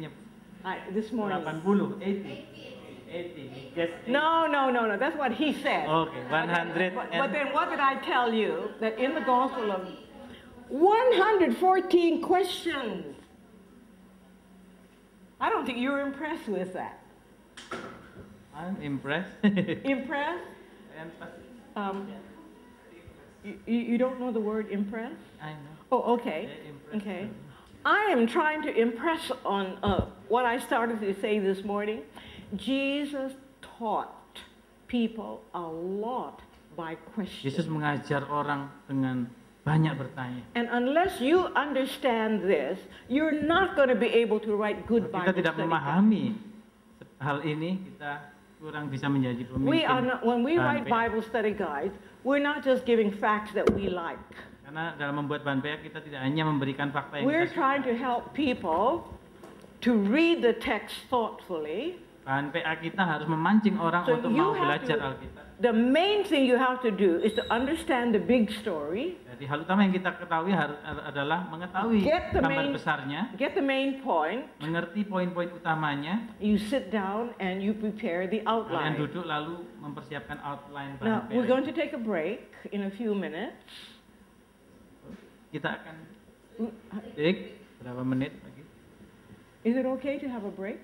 I, this morning.
80, 80. 80. Just 80.
No, no, no, no. That's what he said.
Okay, 100
But, but then what did I tell you? That in the Gospel of 114 questions. I don't think you're impressed with that.
I'm impressed.
Impressed? Um, you, you don't know the word impress?
I know.
Oh, okay. Okay. I am trying to impress on uh, what I started to say this morning. Jesus taught people a lot by
Yesus
questions.
mengajar orang dengan banyak bertanya.
And unless you understand this, you're not going to be able to write good
Kalau kita
Bible
tidak memahami hal ini, kita kurang bisa menjadi pemimpin.
We are not, when we write. Bible study guides, we're not just giving facts that we like.
Karena dalam membuat bahan PA kita tidak hanya memberikan fakta yang
We're
kita
trying
suka.
to help people to read the text thoughtfully.
Bahan PA kita harus memancing orang
So
untuk mau belajar Alkitab.
The main thing you have to do is to understand the big story,
Jadi hal utama yang kita ketahui harus adalah mengetahui
Get the
gambar
main-
besarnya,
get the main point,
mengerti poin-poin utamanya,
you sit down and you prepare the
kalian
outline.
duduk lalu mempersiapkan outline
Now, we're going to take a break in a few minutes.
Kita akan break berapa menit lagi?
Is it okay to have a break?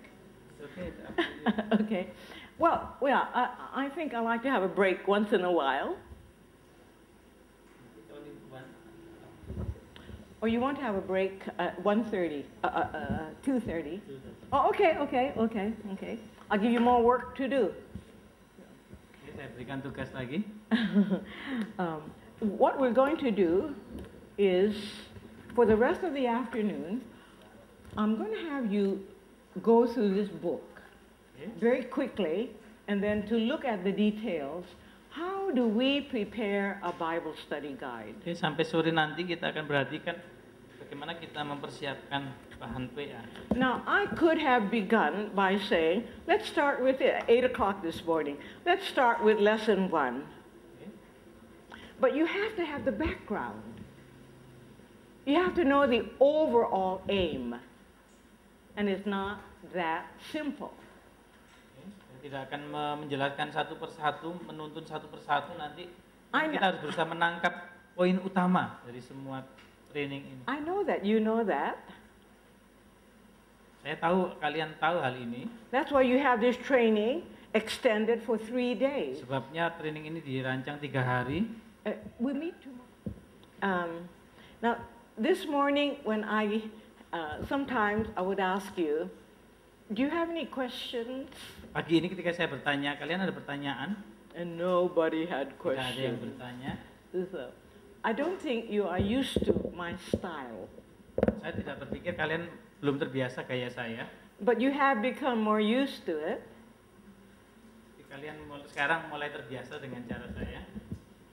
Oke,
okay. Well, well, I, I think I like to have a break once in a while. Or you want to have a break at 1.30, uh, uh, uh, 2.30? Oh, okay, okay, okay, okay. I'll give you more work to do.
Saya berikan tugas lagi.
um, what we're going to do is, for the rest of the afternoon, I'm going to have you go through this book very quickly and then to look at the details. How do we prepare a Bible study guide?
Oke, sampai sore nanti kita akan perhatikan bagaimana kita mempersiapkan bahan PA.
Now, I could have begun by saying, let's start with it, 8 o'clock this morning. Let's start with lesson one. But you have to have the background. You have to know the overall aim. And it's not that simple.
Tidak akan me- menjelaskan satu persatu, menuntun satu persatu nanti.
I
Kita harus berusaha menangkap poin utama dari semua training ini.
I know that you know that.
Saya tahu kalian tahu hal ini,
That's why you have this training extended for three days.
sebabnya training ini dirancang tiga hari.
Uh, we meet tomorrow. Um, now, this morning when I, uh, sometimes I would ask you, do you have any questions?
Pagi ini ketika saya bertanya, kalian ada pertanyaan?
And nobody had
Tidak ada yang
questions.
bertanya.
So, I don't think you are used to my style,
Saya tidak berpikir kalian belum terbiasa gaya saya.
but you have become more used to it.
Kalian sekarang mulai terbiasa dengan cara saya.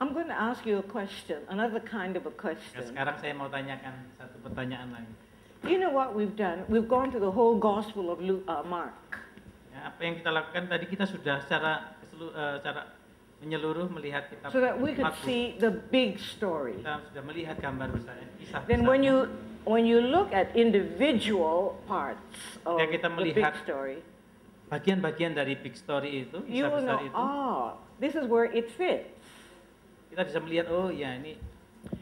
I'm going to ask you a question, another kind of a question.
sekarang saya mau tanyakan satu pertanyaan lagi.
You know what we've done? We've gone to the whole Gospel of Luke, uh, Mark.
Ya, apa yang kita lakukan tadi kita sudah secara eh, secara menyeluruh melihat kitab
so that we could see the big story.
Kita sudah melihat gambar besar kisah
Then when
besarnya.
you when you look at individual parts of
kita
the big
melihat
story,
bagian-bagian dari big story itu,
you
kisah
will
besar
know,
itu,
oh, this is where it fits.
kita bisa melihat oh ya ini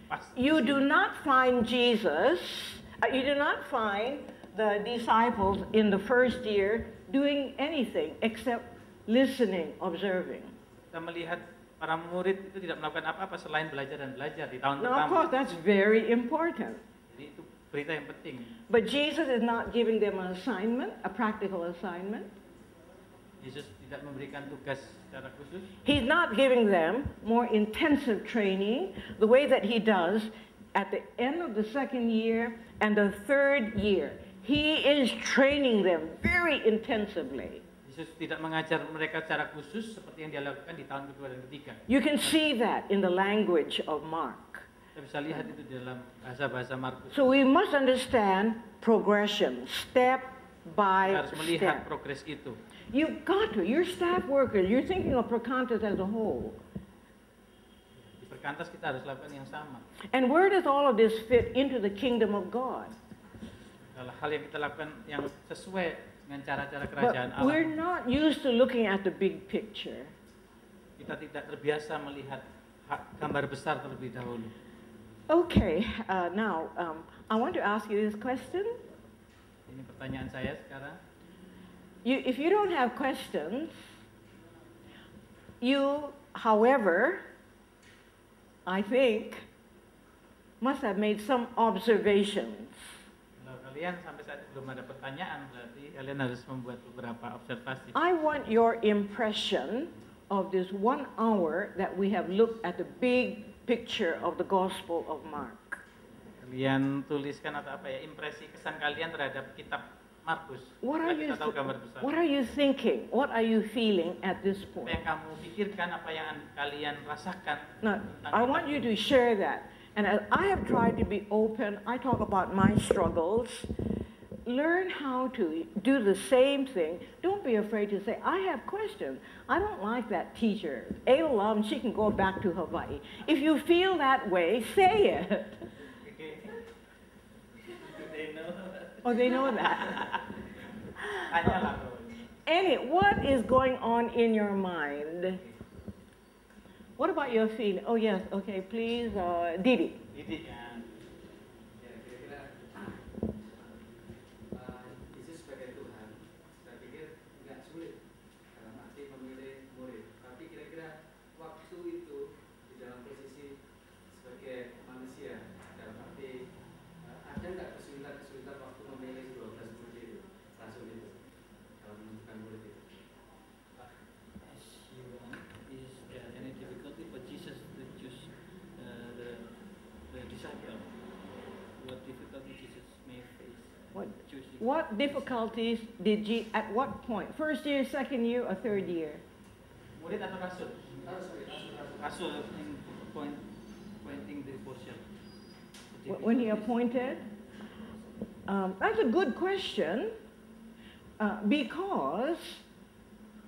pas.
You do not find Jesus, uh, you do not find the disciples in the first year doing anything except listening, observing.
Kita melihat para murid itu tidak melakukan apa-apa selain belajar dan belajar di tahun
Now, of course, that's very important.
Jadi itu berita yang penting.
But Jesus is not giving them an assignment, a practical assignment.
Yesus tidak memberikan tugas secara khusus.
He's not giving them more intensive training the way that he does at the end of the second year and the third year. He is training them very intensively.
Yesus tidak mengajar mereka secara khusus seperti yang dia lakukan di tahun kedua dan ketiga.
You can see that in the language of Mark.
Kita bisa lihat itu dalam bahasa-bahasa Markus.
So we must understand progression, step by
Kita harus melihat
step.
progres itu.
You've got to. You're staff workers. You're thinking of Procantas as a whole.
Di perkantas kita harus lakukan yang sama.
And where does all of this fit into the kingdom of God?
Kalau hal yang kita lakukan yang sesuai dengan cara-cara kerajaan
But we're
Allah.
not used to looking at the big picture.
Kita tidak terbiasa melihat ha- gambar besar terlebih dahulu.
Okay, uh, now um, I want to ask you this question.
Ini pertanyaan saya sekarang.
You, if you don't have questions, you however, I think must have made some observations.
Kalian sampai saat belum ada pertanyaan, berarti kalian harus membuat beberapa observasi.
I want your impression of this one hour that we have looked at the big picture of the Gospel of Mark.
Kalian tuliskan atau apa ya impresi kesan kalian terhadap kitab Markus.
What are you. What are you thinking? What are you feeling at this
Apa
point?
yang kamu pikirkan, apa yang kalian rasakan.
Now, I want you to share that. And as I have tried to be open. I talk about my struggles. Learn how to do the same thing. Don't be afraid to say, I have questions. I don't like that teacher. Ada Lum, she can go back to Hawaii. If you feel that way, say it.
They know.
Oh, they know that.
Tanyalah bro.
Any, what is going on in your mind? What about your feeling? Oh, yes, okay, please, uh, Didi.
Jadi ya,
Ya, kira-kira uh, Yesus sebagai Tuhan, saya pikir nggak sulit dalam arti memilih murid. Tapi kira-kira waktu itu di dalam posisi sebagai manusia, dalam arti uh, ada nggak kesulitan-kesulitan waktu memilih 12 murid itu, rasul itu, dalam menentukan murid itu?
As you want, is there any difficulty for Jesus to choose uh, the, the disciple? What difficulty Jesus may face
What, difficulties did you, at what point? First year, second year, or third year?
murid atau rasul?
Rasul, rasul, rasul.
Rasul in point, pointing the portion.
When he appointed? Um, that's a good question uh, because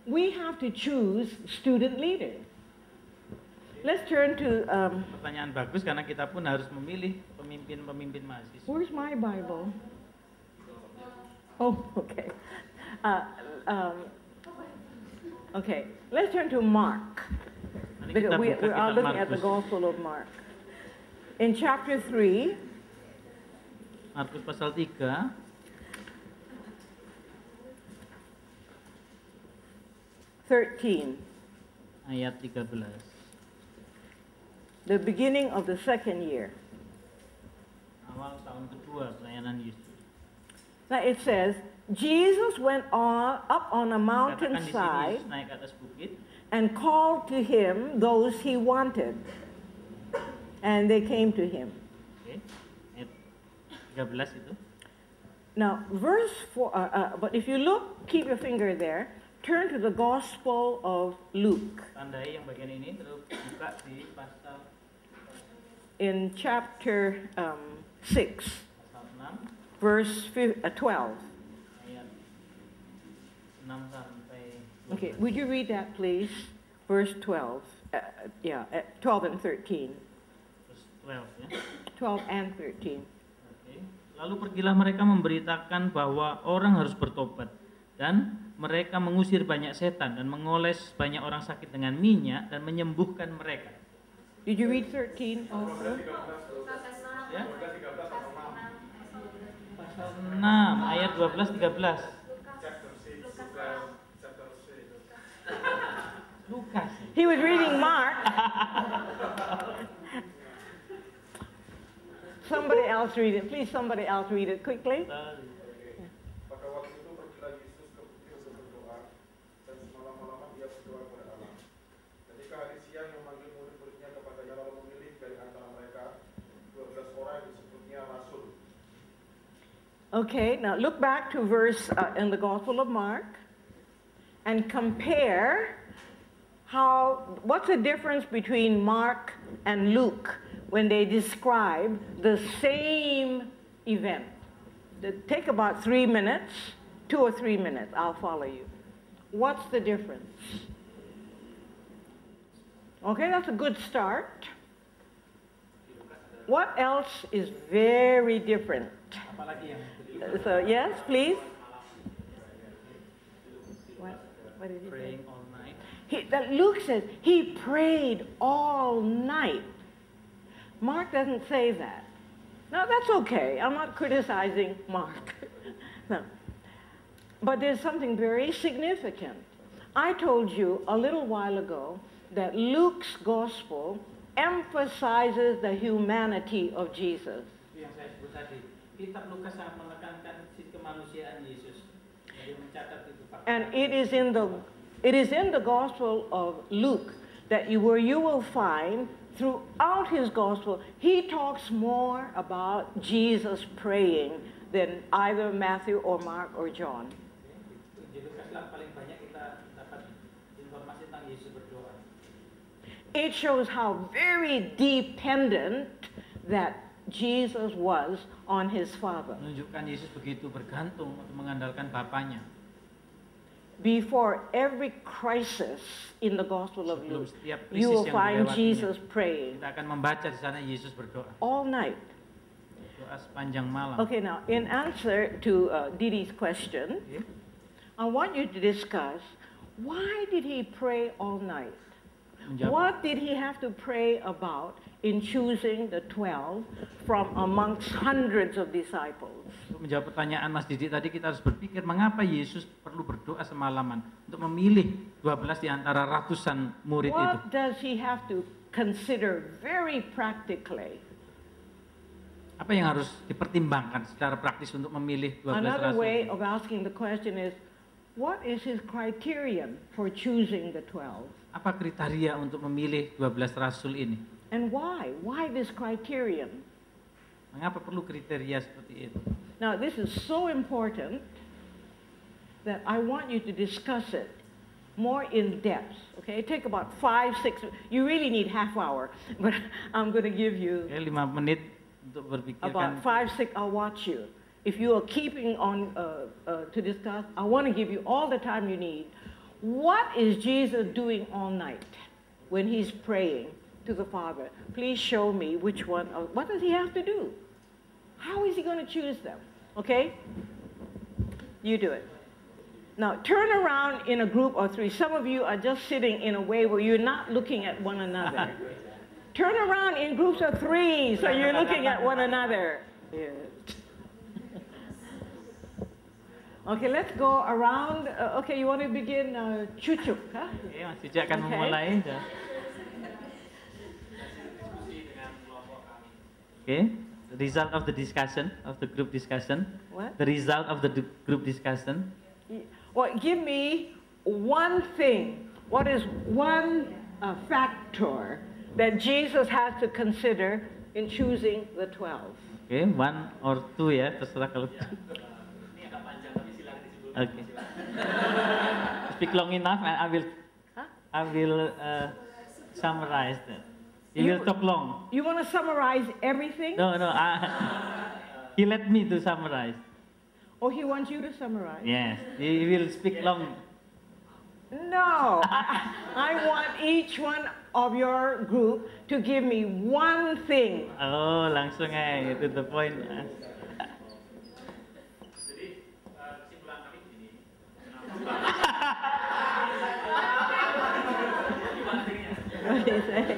we have to choose student leaders. Let's turn to, um,
Pertanyaan bagus karena kita pun harus memilih pemimpin-pemimpin mahasiswa.
where's my Bible? Oh, okay. Uh, um, okay, let's turn to Mark. Because we, we are looking at the Gospel of Mark. In chapter 3,
Markus pasal 3
13,
ayat 13.
the beginning of the second year.
Awal tahun kedua pelayanan Yesus.
Now it says, Jesus went on up on a
Katakan di sini
mountainside
Yesus naik ke atas bukit
and called to him those he wanted. And they came to him.
Oke. Ayat 13 itu.
Now, verse 4, uh, uh, but if you look, keep your finger there, turn to the Gospel of Luke
Tandai yang bagian ini terus buka di pasal
in chapter um, 6 verse fif- uh, 12.
ayat 6 sampai 12.
Okay, would you read that, please? Verse 12. Uh, yeah, uh, 12 and 13.
Terus 12 ya.
12 and 13.
Oke. Lalu pergilah mereka memberitakan bahwa orang harus bertobat dan mereka mengusir banyak setan dan mengoles banyak orang sakit dengan minyak dan menyembuhkan mereka.
Did you read 13 also?
Ya. Pasal 6 ayat 12 13. Lukas.
He was reading Mark. somebody else read it. Please, somebody else read it quickly.
Pada waktu itu pergilah Yesus ke bukit untuk berdoa, dan semalam-malaman ia berdoa kepada Allah. Ketika hari siang memanggil murid-muridnya kepadanya lalu memilih dari antara mereka 12 orang yang disebutnya rasul.
Okay, now look back to verse uh, in the Gospel of Mark and compare how, what's the difference between Mark and Luke when they describe the same event? Take about three minutes, two or three minutes, I'll follow you. What's the difference? Okay, that's a good start. What else is very different?
Apalagi yang
Uh, So, yes, please. What, what did he say?
praying all night.
He, that Luke says he prayed all night. Mark doesn't say that. Now, that's okay. I'm not criticizing Mark. no. But there's something very significant. I told you a little while ago that Luke's gospel emphasizes the humanity of Jesus.
Itu yang
And it is in the it is in the gospel of Luke that you where you will find throughout his gospel he talks more about Jesus praying than either Matthew or Mark or John.
Di Lukas lah paling banyak kita dapat informasi tentang Yesus berdoa.
It shows how very dependent that Jesus was on his Father.
Menunjukkan Yesus begitu bergantung untuk mengandalkan Bapaknya.
Before every crisis in the Gospel of Luke, you will find. Jesus praying
Kita akan membaca di sana Yesus berdoa.
all night.
Doa sepanjang malam.
Okay, now in answer to uh, Didi's question,
Oke.
I want you to discuss why did he pray all night?
Menjawab.
What did he have to pray about in choosing the 12 from amongst hundreds of disciples?
Untuk menjawab pertanyaan Mas Didi tadi kita harus berpikir mengapa Yesus perlu berdoa semalaman untuk memilih 12 di antara ratusan murid itu.
What does he have to consider very practically?
Apa yang harus dipertimbangkan secara praktis untuk memilih 12
Another
rasul?
way of asking the question is, what is his criterion for choosing the 12?
Apa kriteria untuk memilih 12 rasul ini?
And why? Why this criterion?
Mengapa perlu kriteria seperti itu?
Now, this is so important that I want you to discuss it more in depth. Okay, take about five, six. You really need half hour, but I'm going to give you
Oke, 5 menit untuk berpikirkan
about five, six. I'll watch you. If you are keeping on uh, uh, to discuss, I want to give you all the time you need. What is Jesus doing all night when he's praying to the Father? Please show me which one. Of, what does he have to do? How is he going to choose them? Okay? You do it. Now, turn around in a group of three. Some of you are just sitting in a way where you're not looking at one another. turn around in groups of three so you're looking at one another. Yes. Okay, let's go around. Uh, okay, you want to begin uh, Chuchuk, huh?
Oke, Mas Didi akan
Oke.
memulai. Oke, the result of the discussion, of the group discussion.
What?
The result of the d- group discussion.
Well, give me one thing. What is one uh, factor that Jesus has to consider in choosing the 12?
Okay, one or two ya, terserah kalau. Oke. Speak long enough and I will
Huh?
I will uh, summarize that. You,
You-
will talk long.
You want to summarize everything?
No, no. I, he let me to summarize.
Or he wants you to summarize?
Yes, he will speak long.
No. I, I want each one of your group to give me one thing.
Oh, langsung aja to the point.
What did he say?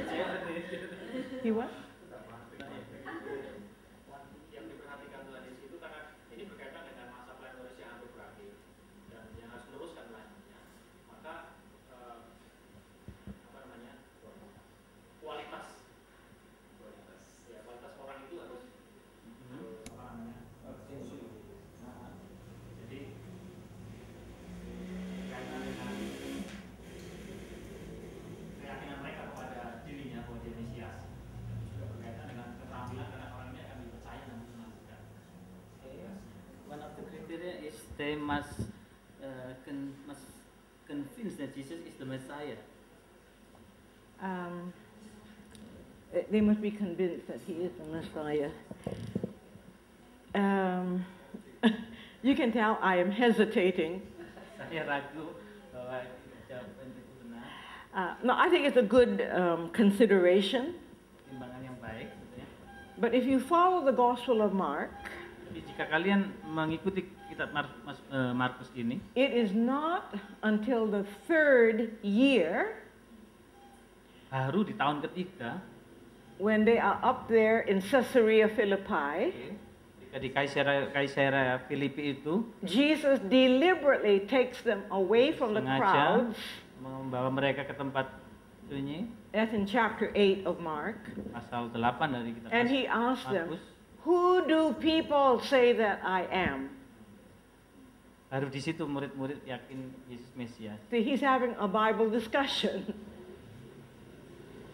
He what?
yang diperhatikan Tuhan Yesus itu karena ini berkaitan dengan masa pelayanan Yesus yang hampir berakhir dan yang harus meneruskan pelayanannya maka eh, apa namanya kualitas kualitas ya kualitas orang itu harus eh, apa namanya Nah, jadi berkaitan dengan keyakinan mereka kepada dirinya bahwa dia Mesias dan juga berkaitan dengan keterampilan karena orang ini akan dipercaya dan menentukan.
One of the criteria is they must uh, con- must convince that Jesus is the Messiah.
Um, they must be convinced that he is the Messiah. Um, you can tell I am hesitating.
Saya ragu bahwa jawaban itu benar.
Uh, no, I think it's a good um, consideration.
Timbangan yang baik.
But if you follow the Gospel of Mark,
jika kalian mengikuti kitab eh, Markus ini,
it is not until the third year
baru di tahun ketiga,
when they are up there in Caesarea Philippi,
ketika di Kaisera Kaisera Filipi itu
Jesus deliberately takes them away from the crowds
membawa mereka ke tempat Sunyi
That's in chapter 8 of Mark.
pasal 8 dari kitab
And he asked them,
Markus.
Who do people say that I am?
Baru di situ murid-murid yakin Yesus Mesias.
See, he's having a Bible discussion.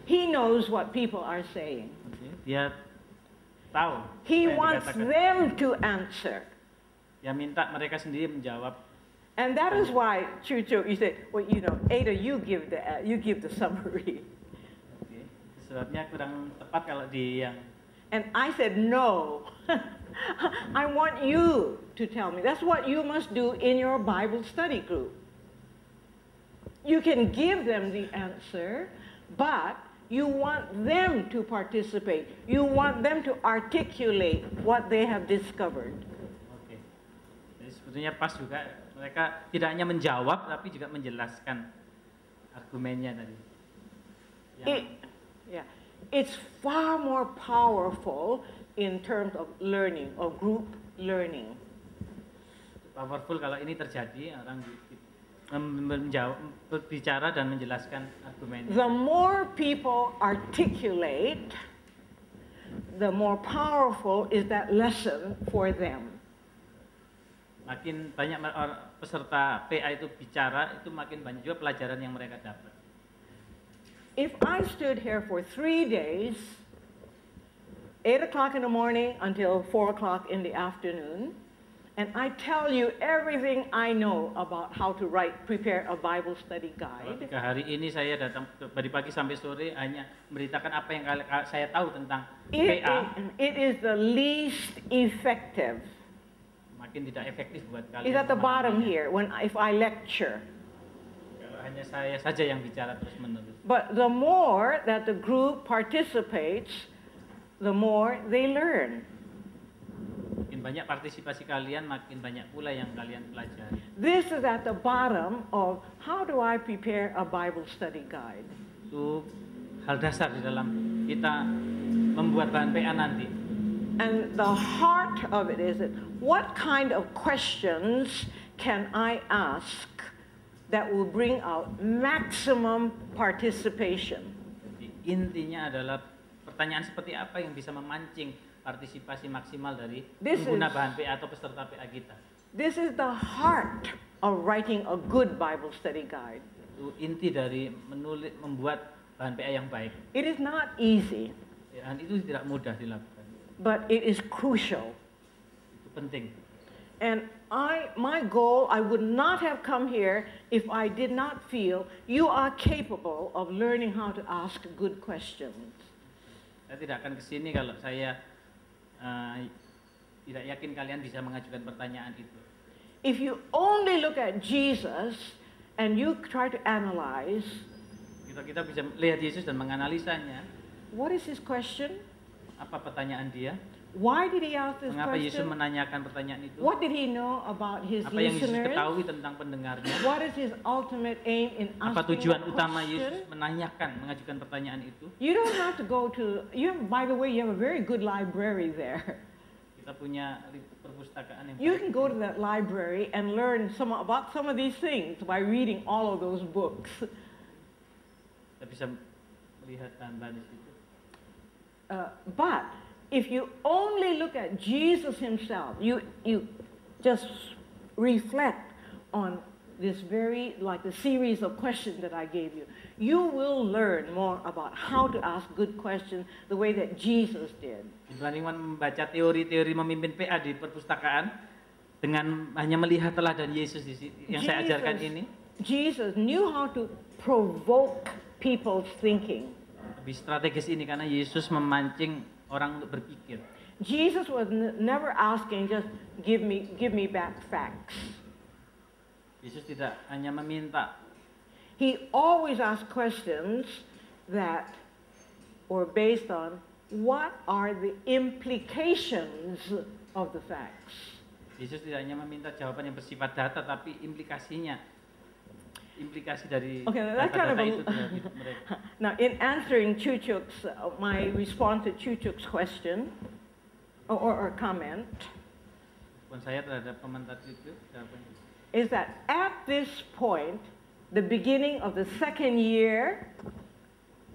He knows what people are saying.
Oke, Dia tahu.
He wants
dikatakan.
them to answer.
Dia minta mereka sendiri menjawab.
And that is why, Chucho, you say, well, you know, Ada, you give the, uh, you give the summary.
Oke. Sebabnya kurang tepat kalau di yang
And I said, no. I want you to tell me. That's what you must do in your Bible study group. You can give them the answer, but you want them to participate. You want them to articulate what they have discovered.
Oke. Jadi sebetulnya pas juga mereka tidak hanya menjawab tapi juga menjelaskan argumennya tadi. Yang-
It, yeah, it's far more powerful in terms of learning, of group learning.
powerful kalau ini terjadi orang berbicara dan menjelaskan argumennya.
The more people articulate, the more powerful is that lesson for them.
Makin banyak or- peserta PA itu bicara, itu makin banyak juga pelajaran yang mereka dapat.
If I stood here for three days, 8 o'clock in the morning until 4 o'clock in the afternoon, and I tell you everything I know about how to write, prepare a Bible study guide,
tiga hari ini saya datang dari pagi sampai sore hanya memberitakan apa yang saya tahu tentang
it,
PA,
it is the least effective.
makin tidak efektif buat kalian.
It's at the bottom here when if I lecture.
Hanya saya saja yang bicara terus menerus.
But the more that the group participates, the more they learn.
Makin banyak partisipasi kalian, makin banyak pula yang kalian pelajari.
This is at the bottom of how do I prepare a Bible study guide?
Itu hal dasar di dalam kita membuat bahan PA nanti.
And the heart of it is that what kind of questions can I ask that will bring out maximum participation?
Intinya adalah pertanyaan seperti apa yang bisa memancing partisipasi maksimal dari
This
pengguna
is-
bahan PA atau peserta PA kita.
This is the heart of writing a good Bible study guide.
Itu inti dari menulis membuat bahan PA yang baik.
It is not easy,
Dan itu tidak mudah dilakukan.
but it is crucial.
Itu penting.
And I, my goal, I would not have come here if I did not feel you are capable of learning how to ask good questions.
Saya tidak akan ke sini kalau saya eh, tidak yakin kalian bisa mengajukan pertanyaan itu.
If you only look at Jesus and you try to analyze,
Kita kita bisa melihat Yesus dan menganalisanya.
what is his question?
Apa pertanyaan dia?
Why did he ask this
Mengapa Yesus
question?
menanyakan pertanyaan itu?
What did he know about his
Apa yang Yesus
listeners?
ketahui tentang pendengarnya?
What is his ultimate aim in
Apa
asking
tujuan
that
utama
question?
Yesus menanyakan, mengajukan pertanyaan itu?
You don't have to go to, you have, by the way, you have a very good library there.
Kita punya perpustakaan yang
You can go to that library and learn some about some of these things by reading all of those books.
Kita bisa melihat bahan-bahan di situ.
Uh, but if you only look at Jesus himself, you, you just reflect on this very, like the series of questions that I gave you, you will learn more about how to ask good questions the way that Jesus did.
Dibandingkan membaca teori-teori memimpin PA di perpustakaan dengan hanya melihat teladan Yesus di sini yang saya ajarkan ini,
Jesus knew how to provoke people's thinking.
lebih strategis ini karena Yesus memancing orang untuk berpikir.
Jesus was never asking just give me give me back facts.
Yesus tidak hanya meminta,
He always asked questions that were based on what are the implications of the facts.
Yesus tidak hanya meminta jawaban yang bersifat data, tapi implikasinya, implikasi dari
Okay, that's kind of
itu
a,
terhadap mereka.
now in answering Chuchuk's uh, my response to Chuchuk's question or, or, comment
saya terhadap komentar itu,
is that at this point, the beginning of the second year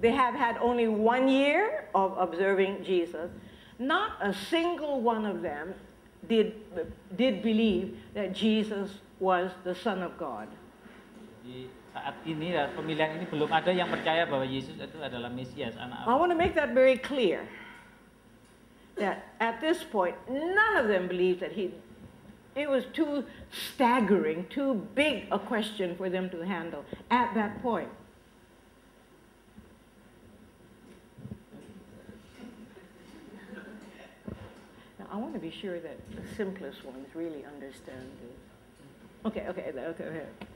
they have had only one year of observing Jesus. Not a single one of them did, did believe that Jesus was the Son of God.
Di saat ini eh, pemilihan ini belum ada yang percaya bahwa Yesus itu adalah Mesias, anak
I want to make that very clear. That at this point, none of them believed that he. It was too staggering, too big a question for them to handle at that point. Now, I want to be sure that the simplest ones really understand this. Okay, okay, okay, okay.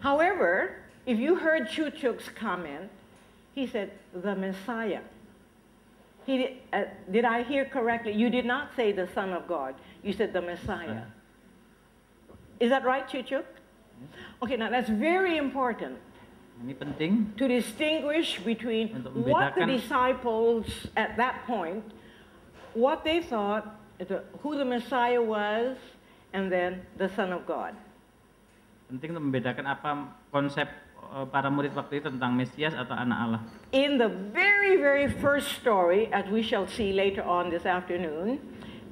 However, if you heard Chuchuk's comment, he said, the Messiah. He did, uh, did I hear correctly? You did not say the Son of God. You said the Messiah. Is that right, Chuchuk? Okay, now that's very important
Ini penting
to distinguish between what the disciples at that point, what they thought, who the Messiah was, and then the Son of God.
Penting untuk membedakan apa konsep eh, para murid waktu itu tentang Mesias atau anak Allah.
In the very, very first story, as we shall see later on this afternoon,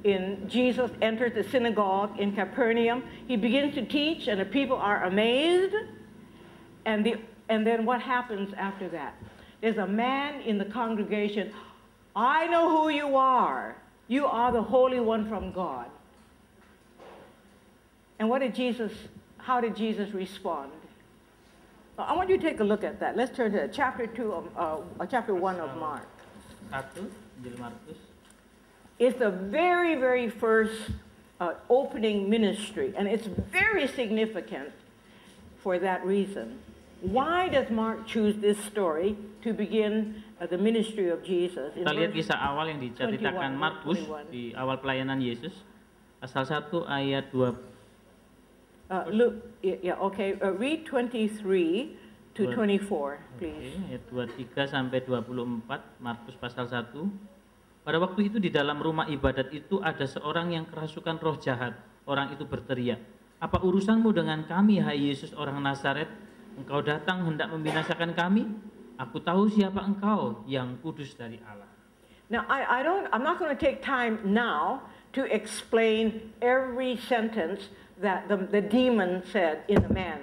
in Jesus enters the synagogue in Capernaum, he begins to teach, and the people are amazed. And, the, and then what happens after that? There's a man in the congregation, I know who you are. You are the Holy One from God. And what did Jesus, how did Jesus respond? I want you to take a look at that. Let's turn to chapter 2 of, uh, uh, chapter 1 of Mark.
Satu, Injil Markus.
It's the very, very first uh, opening ministry, and it's very significant for that reason. Why does Mark choose this story to begin uh, the ministry of Jesus?
Kita lihat kisah awal yang diceritakan Markus di awal pelayanan Yesus. Pasal 1 ayat 2
uh, Luke, yeah, okay, uh, read 23 to
Dua-
24, please.
Oke, ayat 23 sampai 24 Markus pasal 1. Pada waktu itu di dalam rumah ibadat itu ada seorang yang kerasukan roh jahat. Orang itu berteriak, "Apa urusanmu dengan kami, hai Yesus orang Nazaret? Engkau datang hendak membinasakan kami? Aku tahu siapa engkau, yang kudus dari Allah."
Now, I, I don't, I'm not going to take time now to explain every sentence that the, the demon said in the man,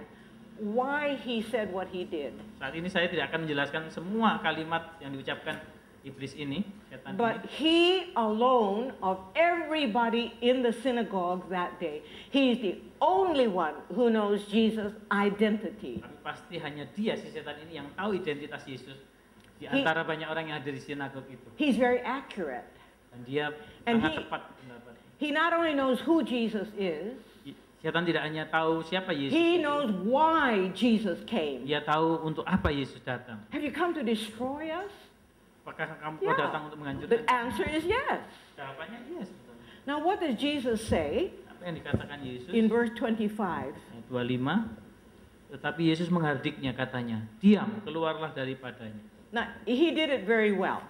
why he said what he did.
Saat ini saya tidak akan menjelaskan semua kalimat yang diucapkan iblis ini, setan
But
ini.
he alone, of everybody in the synagogue that day, he's the only one who knows Jesus' identity.
Tapi pasti hanya dia si setan ini yang tahu identitas Yesus di
He-
antara banyak orang yang ada di sinagog itu.
He's very accurate.
Dan dia
And
sangat
he-
tepat.
He not only knows who Jesus is,
Setan tidak hanya tahu siapa Yesus,
he knows why Jesus came.
dia tahu untuk apa Yesus datang.
Have you come to destroy us?
Apakah kamu
Yeah.
datang untuk
The
menghancurkan?
answer is yes.
Jawabannya yes.
Now, what does Jesus say
Apa yang dikatakan Yesus?
in verse 25?
Ayat 25. Tetapi Yesus menghardiknya katanya, diam, keluarlah daripadanya.
Now, he did it very well.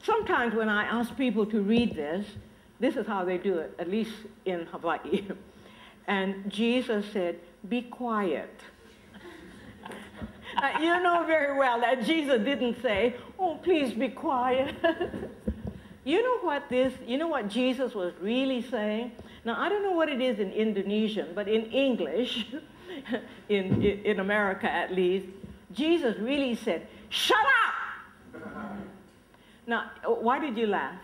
Sometimes when I ask people to read this, this is how they do it, at least in Hawaii. And Jesus said, Be quiet. Uh, you know very well that Jesus didn't say, Oh, please be quiet. you know what this, you know what Jesus was really saying? Now, I don't know what it is in Indonesian, but in English, in, in, in America at least, Jesus really said, Shut up! Now, why did you laugh?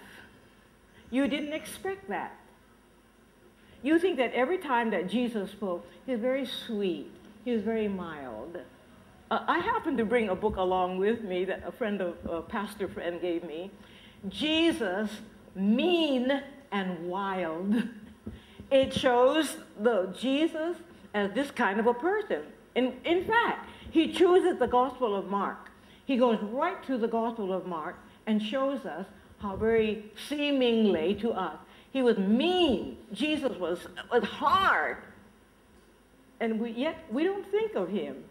You didn't expect that. You think that every time that Jesus spoke, he was very sweet, he was very mild. Uh, I happen to bring a book along with me that a friend of a pastor friend gave me. Jesus, mean and wild. It shows the Jesus as this kind of a person. In, in fact, he chooses the Gospel of Mark. He goes right to the Gospel of Mark and shows us how very seemingly to us he was mean. Jesus was, was hard. And we, yet we don't think of him.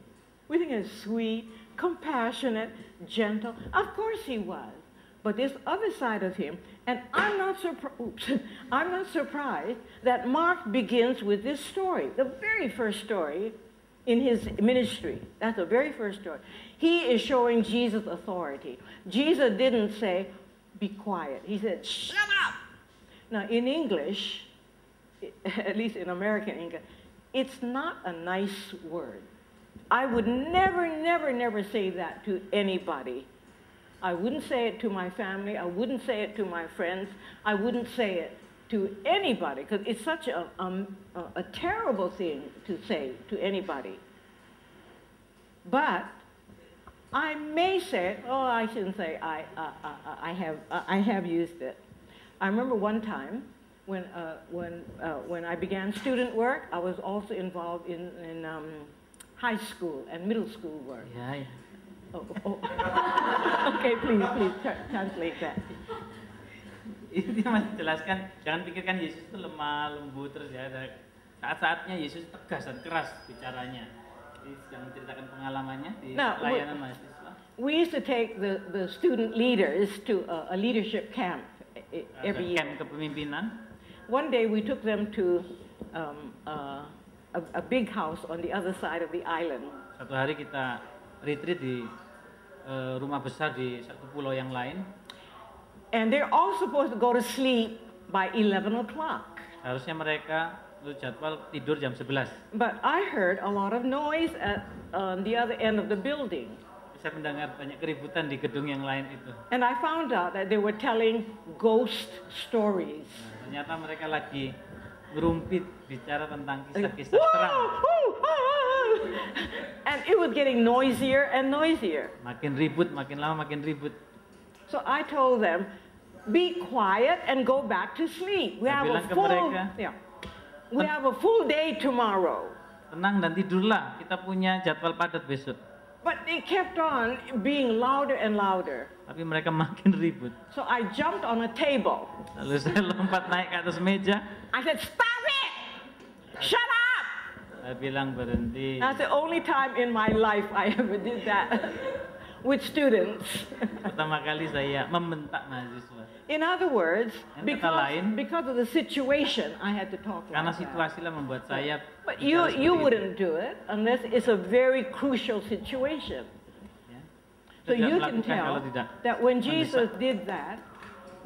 We think of sweet, compassionate, gentle. Of course he was. But this other side of him, and I'm not, surpri- oops, I'm not surprised that Mark begins with this story, the very first story in his ministry. That's the very first story. He is showing Jesus authority. Jesus didn't say, be quiet. He said, shut up. Now, in English, at least in American English, it's not a nice word. I would never, never, never say that to anybody. I wouldn't say it to my family. I wouldn't say it to my friends. I wouldn't say it to anybody because it's such a, a, a terrible thing to say to anybody. But I may say, oh, I shouldn't say I, uh, uh, I, have, uh, I have used it. I remember one time when, uh, when, uh, when I began student work, I was also involved in, in um, high school and middle school work.
Yeah, ya.
Oh, oh. okay, please, please tra- translate that.
Ini masih jelaskan, jangan pikirkan Yesus itu lemah, lembut terus ya. Ada saat-saatnya Yesus tegas dan keras bicaranya. Jadi yang menceritakan pengalamannya di
Nah,
layanan mahasiswa.
We used to take the, the student leaders to a, a leadership camp every year.
camp kepemimpinan.
One day we took them to um, uh, a, a big house on the other side of the island.
Satu hari kita retreat di eh, rumah besar di satu pulau yang lain.
And they're all supposed to go to sleep by 11 o'clock.
Harusnya mereka jadwal tidur jam 11.
But I heard a lot of noise at on the other end of the building.
Saya mendengar banyak keributan di gedung yang lain itu.
And I found out that they were telling ghost stories.
Nah, ternyata mereka lagi ngerumpit bicara tentang kisah-kisah seram.
"Woo, woo, ah." and it was getting noisier and noisier.
Makin ribut, makin lama makin ribut.
So I told them, be quiet and go back to sleep. We
Saya
have a full,
mereka,
yeah, we have a full day tomorrow.
Tenang dan tidurlah, kita punya jadwal padat besok.
But they kept on being louder and louder.
Tapi mereka makin ribut.
So I jumped on a table.
Lalu saya lompat naik ke atas meja.
I said, stop it! Shut up!
Saya bilang berhenti.
That's the only time in my life I ever did that with students.
Pertama kali saya membentak mahasiswa.
In other words,
kata
because,
lain,
because of the situation, I had to talk
Karena
like that.
situasi lah membuat saya
But you, you
itu.
wouldn't do it unless it's a very crucial situation.
Ya.
So you can tell that when
mendesak.
Jesus did that,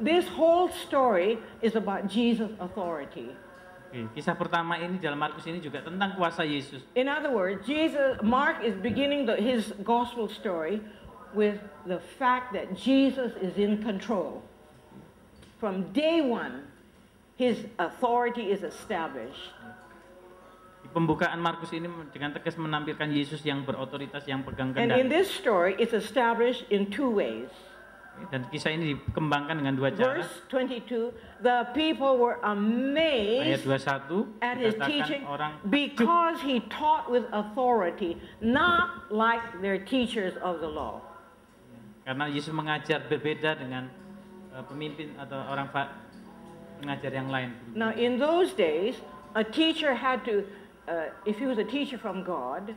this whole story is about Jesus' authority.
Kisah pertama ini dalam Markus ini juga tentang kuasa Yesus.
In other words, Jesus, Mark is beginning the, his gospel story with the fact that Jesus is in control. From day one, his authority is established.
Pembukaan Markus ini dengan tegas menampilkan Yesus yang berotoritas yang pegang
And in this story, it's established in two ways.
Dan kisah ini dikembangkan dengan dua cara.
Verse 22, the people were
Ayat
amazed
21
at his teaching
orang
because he taught with authority, not like their teachers of the law.
Karena Yesus mengajar berbeda dengan eh, pemimpin atau orang pengajar yang lain.
Now, in those days, a teacher had to, uh, if he was a teacher from God,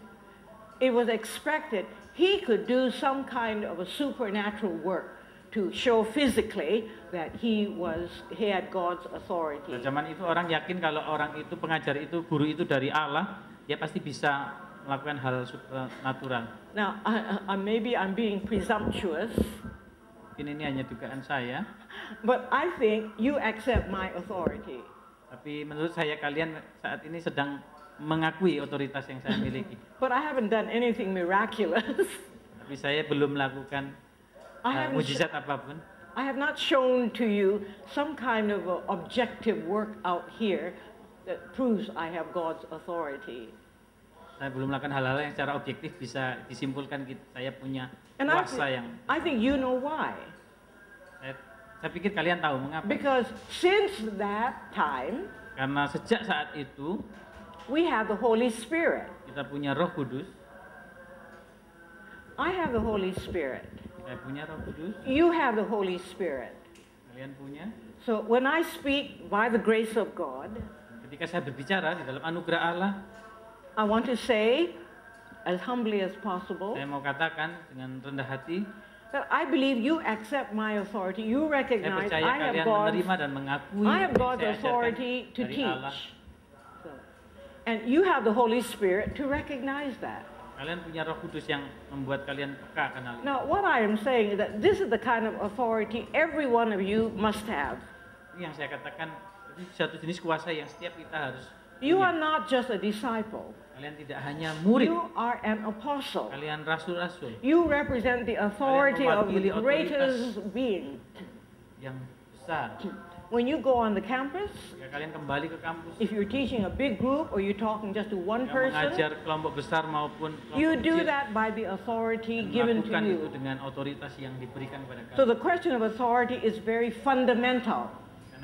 it was expected he could do some kind of a supernatural work to show physically that he was he had God's authority.
Pada zaman itu orang yakin kalau orang itu pengajar itu guru itu dari Allah, dia pasti bisa melakukan hal supernatural.
Now, I, I, maybe I'm being presumptuous,
Mungkin ini hanya dugaan saya,
but I think you accept my authority.
tapi menurut saya kalian saat ini sedang mengakui otoritas yang saya miliki.
But I haven't done anything miraculous.
Tapi saya belum melakukan
haven't.
mujizat apa pun.
I have not shown to you some kind of objective work out here that proves I have God's authority.
Saya belum melakukan hal-hal yang secara objektif bisa disimpulkan kita, saya punya
And I,
kuasa
thi-
yang
I think you know why.
saya, saya pikir kalian tahu mengapa.
Because since that time,
Karena sejak saat itu
we have the Holy Spirit.
kita punya Roh Kudus,
I have the Holy Spirit.
saya punya Roh Kudus,
You have the Holy Spirit.
kalian punya.
So when I speak by the grace of God,
Ketika saya berbicara di dalam anugerah Allah,
I want to say, as humbly as possible,
saya mau katakan dengan rendah hati,
that I believe you accept my authority. You
saya
recognize
percaya
I have
kalian
God's
menerima dan mengakui
I have God's
saya
authority to teach.
Allah.
So, And you have the Holy Spirit to recognize that.
Kalian punya Roh Kudus yang membuat kalian peka akan hal.
Now, what I am saying is that this is the kind of authority every one of you must have.
Ini yang saya katakan ini satu jenis kuasa yang setiap kita harus
You are not just a disciple,
Kalian tidak hanya murid,
you are an apostle.
kalian rasul-rasul
You represent the authority of the greatest being.
yang besar.
When you go on the campus,
Jika kalian kembali ke kampus,
if you're teaching a big group or you're talking just to one person,
mengajar kelompok besar maupun kelompok
you do
kecil,
that by the authority given to
melakukan itu
you.
dengan otoritas yang diberikan kepada
So the question of authority is very fundamental.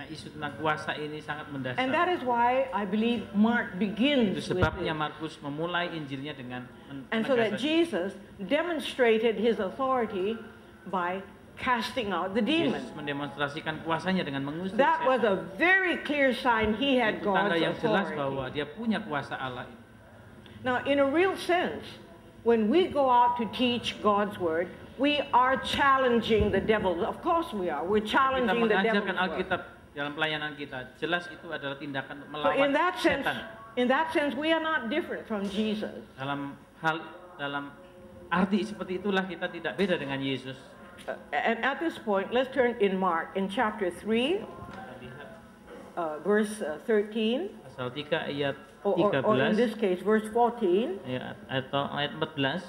Isu tentang kuasa ini sangat mendasar.
And that is why I believe Mark
Itu
begins with
sebabnya. Markus memulai Injilnya dengan
And so that Jesus demonstrated his authority by casting out the demon.
Yesus mendemonstrasikan kuasanya dengan mengusir
That was a very clear sign he had
Itu tanda
God's
yang jelas bahwa dia punya kuasa Allah itu.
Now, in a real sense, when we go out to teach God's word, we are challenging the devil. Of course we are. We're
Kita
challenging the devil's
mengajarkan
word.
Alkitab dalam pelayanan kita, jelas itu adalah tindakan
So
melawan
in that sense,
setan.
in that sense, we are not different from Jesus.
Dalam hal dalam arti seperti itulah kita tidak beda dengan Yesus.
Uh, and at this point, let's turn in Mark in chapter 3,
Kita lihat
uh, verse uh, 13,
pasal 3 ayat
or, or, or in
13
this case, verse 14.
ayat atau ayat 14.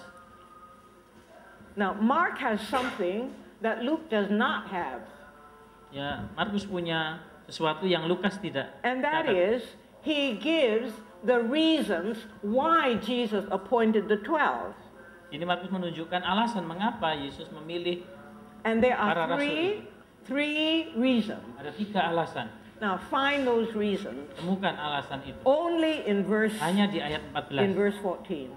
Now, Mark has something that Luke does not have,
Ya, Markus punya sesuatu yang Lukas tidak.
and that
catat.
is he gives the reasons why Jesus appointed the 12.
Ini Markus menunjukkan alasan mengapa Yesus memilih
And there
Para
are
rasul
three, three reasons.
ada tiga alasan.
Now, find those reasons
Temukan alasan itu.
only in verse,
Hanya di ayat
in
14.
verse 14.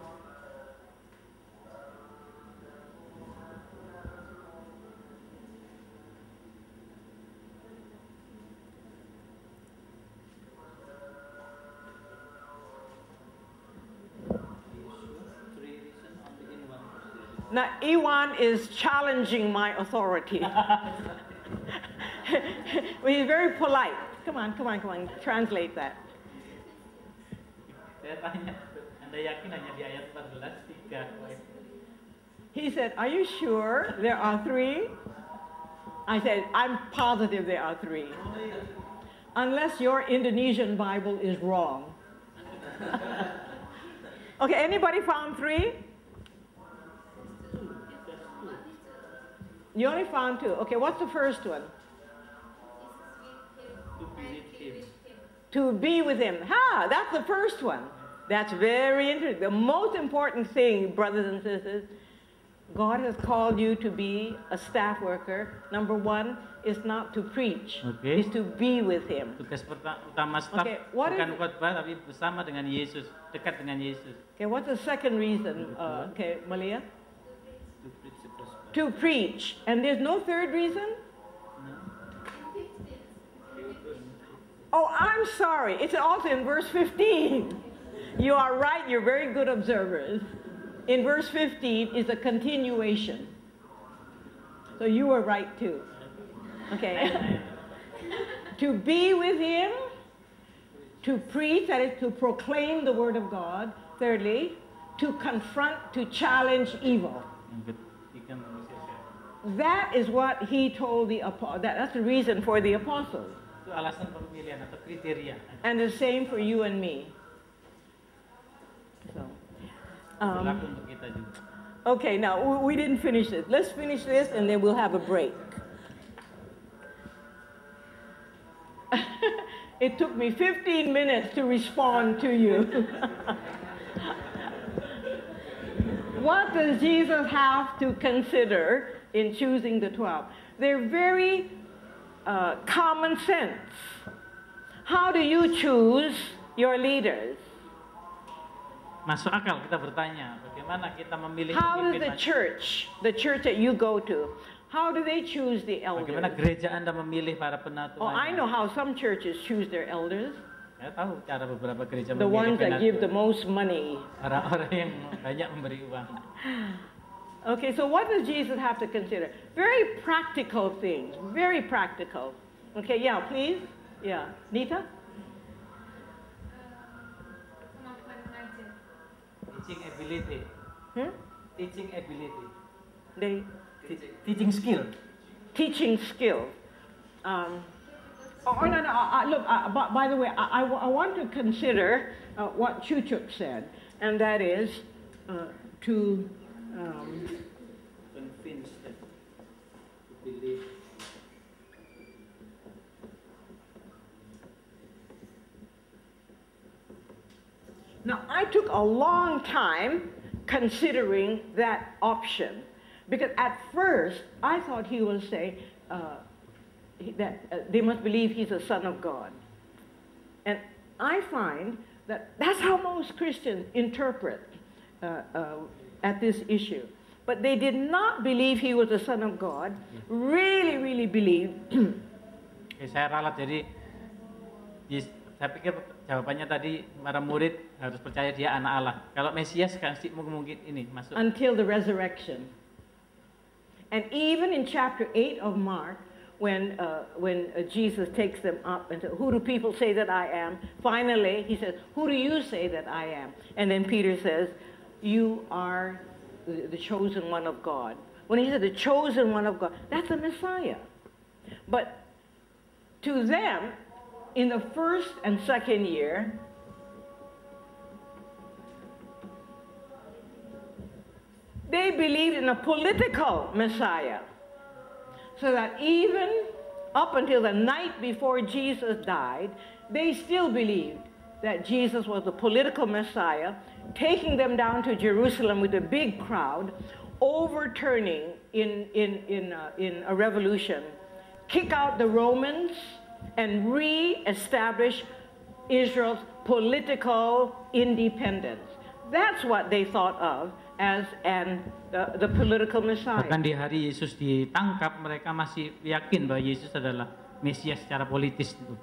Now, Iwan is challenging my authority. he's very polite. Come on, come on, come on, translate that.
Saya tanya, Anda yakin hanya di ayat 14 tiga?
He said, Are you sure there are three? I said, I'm positive there are three. Unless your Indonesian Bible is wrong. okay, anybody found three? You only found two. Okay, what's the first one? To be with him. To be with him. Ha, that's the first one. That's very interesting. The most important thing, brothers and sisters, God has called you to be a staff worker. Number one is not to preach,
Okay.
is to be with him.
Tugas utama staf
Okay, what
bukan khotbah tapi bersama dengan Yesus, dekat dengan Yesus.
Okay, what's the second reason? Uh, okay, Malia?
To preach the gospel.
To preach. And there's no third reason? Oh, I'm sorry. It's also in verse 15. You are right. You're very good observers. In verse 15 is a continuation. So you were right too. Okay. to be with him, to preach, that is to proclaim the word of God. Thirdly, to confront, to challenge evil. That is what he told the apostle. That, that's the reason for the apostles. And the same for you and me. So, um, okay, now we, we didn't finish it. Let's finish this and then we'll have a break. it took me 15 minutes to respond to you. what does Jesus have to consider in choosing the 12? They're very uh, common sense. How do you choose your leaders?
Masuk akal kita bertanya, bagaimana kita memilih
How does the church, the church that you go to, how do they choose the elders?
Bagaimana gereja Anda memilih para penatua?
Oh, I know how some churches choose their elders.
Saya tahu cara beberapa gereja
The
memilih
ones that give the most money.
Orang-orang yang banyak memberi uang.
Okay, so what does Jesus have to consider? Very practical things, very practical. Okay, yeah, please. Yeah. Nita?
Teaching ability.
Hmm?
Teaching ability.
They
Te- teaching skill.
teaching skill. Um, oh, oh, no, no, uh, uh, look, uh, by, by the way, I, I I want to consider uh, what Chuchuk said, and that is uh, to, um,
Convinced that to believe.
now I took a long time considering that option, because at first I thought he was saying uh, that uh, they must believe he's a son of God. And I find that that's how most Christians interpret uh, uh, at this issue. But they did not believe he was the Son of God, really, really believed
Oke, saya ralat jadi di- saya pikir jawabannya tadi para murid harus percaya dia anak Allah. Kalau Mesias kan sih mungkin mungkin ini masuk.
until the resurrection. And even in chapter 8 of Mark, when, uh, when uh, Jesus takes them up and says, Who do people say that I am? Finally, he says, Who do you say that I am? And then Peter says, You are the, the chosen one of God. When he said the chosen one of God, that's a Messiah. But to them, in the first and second year, they believed in a political Messiah. So that even up until the night before Jesus died, they still believed that Jesus was the political Messiah, taking them down to Jerusalem with a big crowd, overturning in, in, in, uh, in a revolution, kick out the Romans, and re establish Israel's political independence. That's what they thought of as an, uh, the political Messiah.
Bahkan di hari Yesus ditangkap, mereka masih yakin bahwa Yesus adalah Mesias secara politis itu.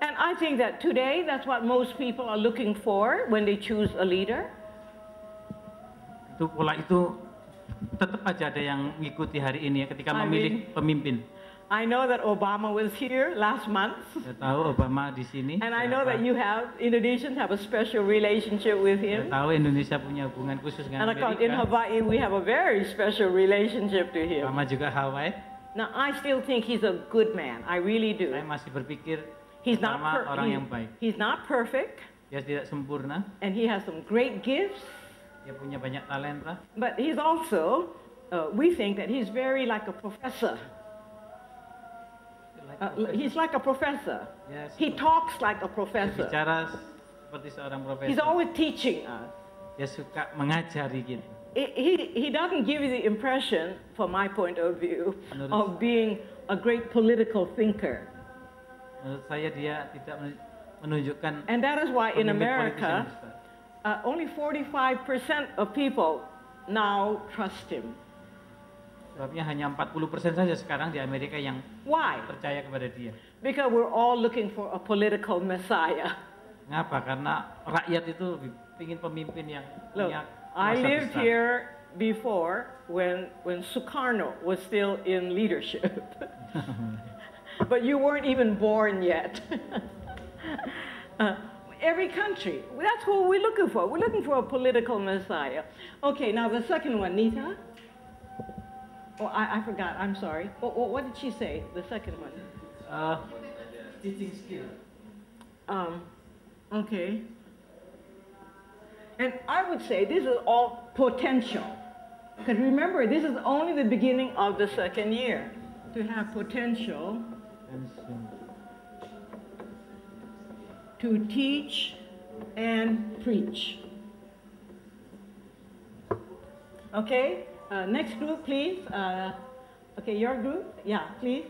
And I think that today that's what most people are looking for when they choose a leader.
Itu pola itu tetap aja ada yang mengikuti hari ini ya ketika
I
memilih
mean-
pemimpin.
I know that Obama was here last month,
Saya tahu Obama di sini.
and I know
Saya
that you have, Indonesians have a special relationship with
Saya
him.
tahu Indonesia punya hubungan khusus
And
dengan
of course, in
Amerika.
Hawaii, we have a very special relationship to him.
Sama juga Hawaii.
Now, I still think he's a good man. I really do.
Saya masih berpikir
He's not,
sama
per-
orang
he-
yang baik.
he's not perfect,
Dia tidak sempurna,
and he has some great gifts,
dia punya banyak talenta.
but he's also, uh, we think that he's very like a professor. Uh, he's like a professor.
Ya,
He talks like a
dia
professor.
bicara seperti seorang profesor.
He's always teaching us.
Dia suka mengajari gitu.
He, he, he doesn't give you the impression, from my point of view, of being a great political thinker.
Menurut saya dia tidak men- menunjukkan
And that is why in America, uh, only 45% of people now trust him.
Sebabnya hanya 40% saja sekarang di Amerika yang
Why?
percaya kepada dia.
Because we're all looking for a political messiah.
Ngapa? Karena rakyat itu ingin pemimpin yang
Look,
punya
I lived
besar.
here before when, when Sukarno was still in leadership. but you weren't even born yet. Uh, every country, that's what we're looking for. We're looking for a political messiah. Okay, now the second one, Nita. Oh, I, I forgot. I'm sorry. What, what, what did she say? The second one.
Eh, teaching skill.
Um, okay. And I would say this is all potential. Because remember, this is only the beginning of the second year. To have potential to teach and preach. Okay, uh, next group, please. Uh, okay, your group. Yeah, please.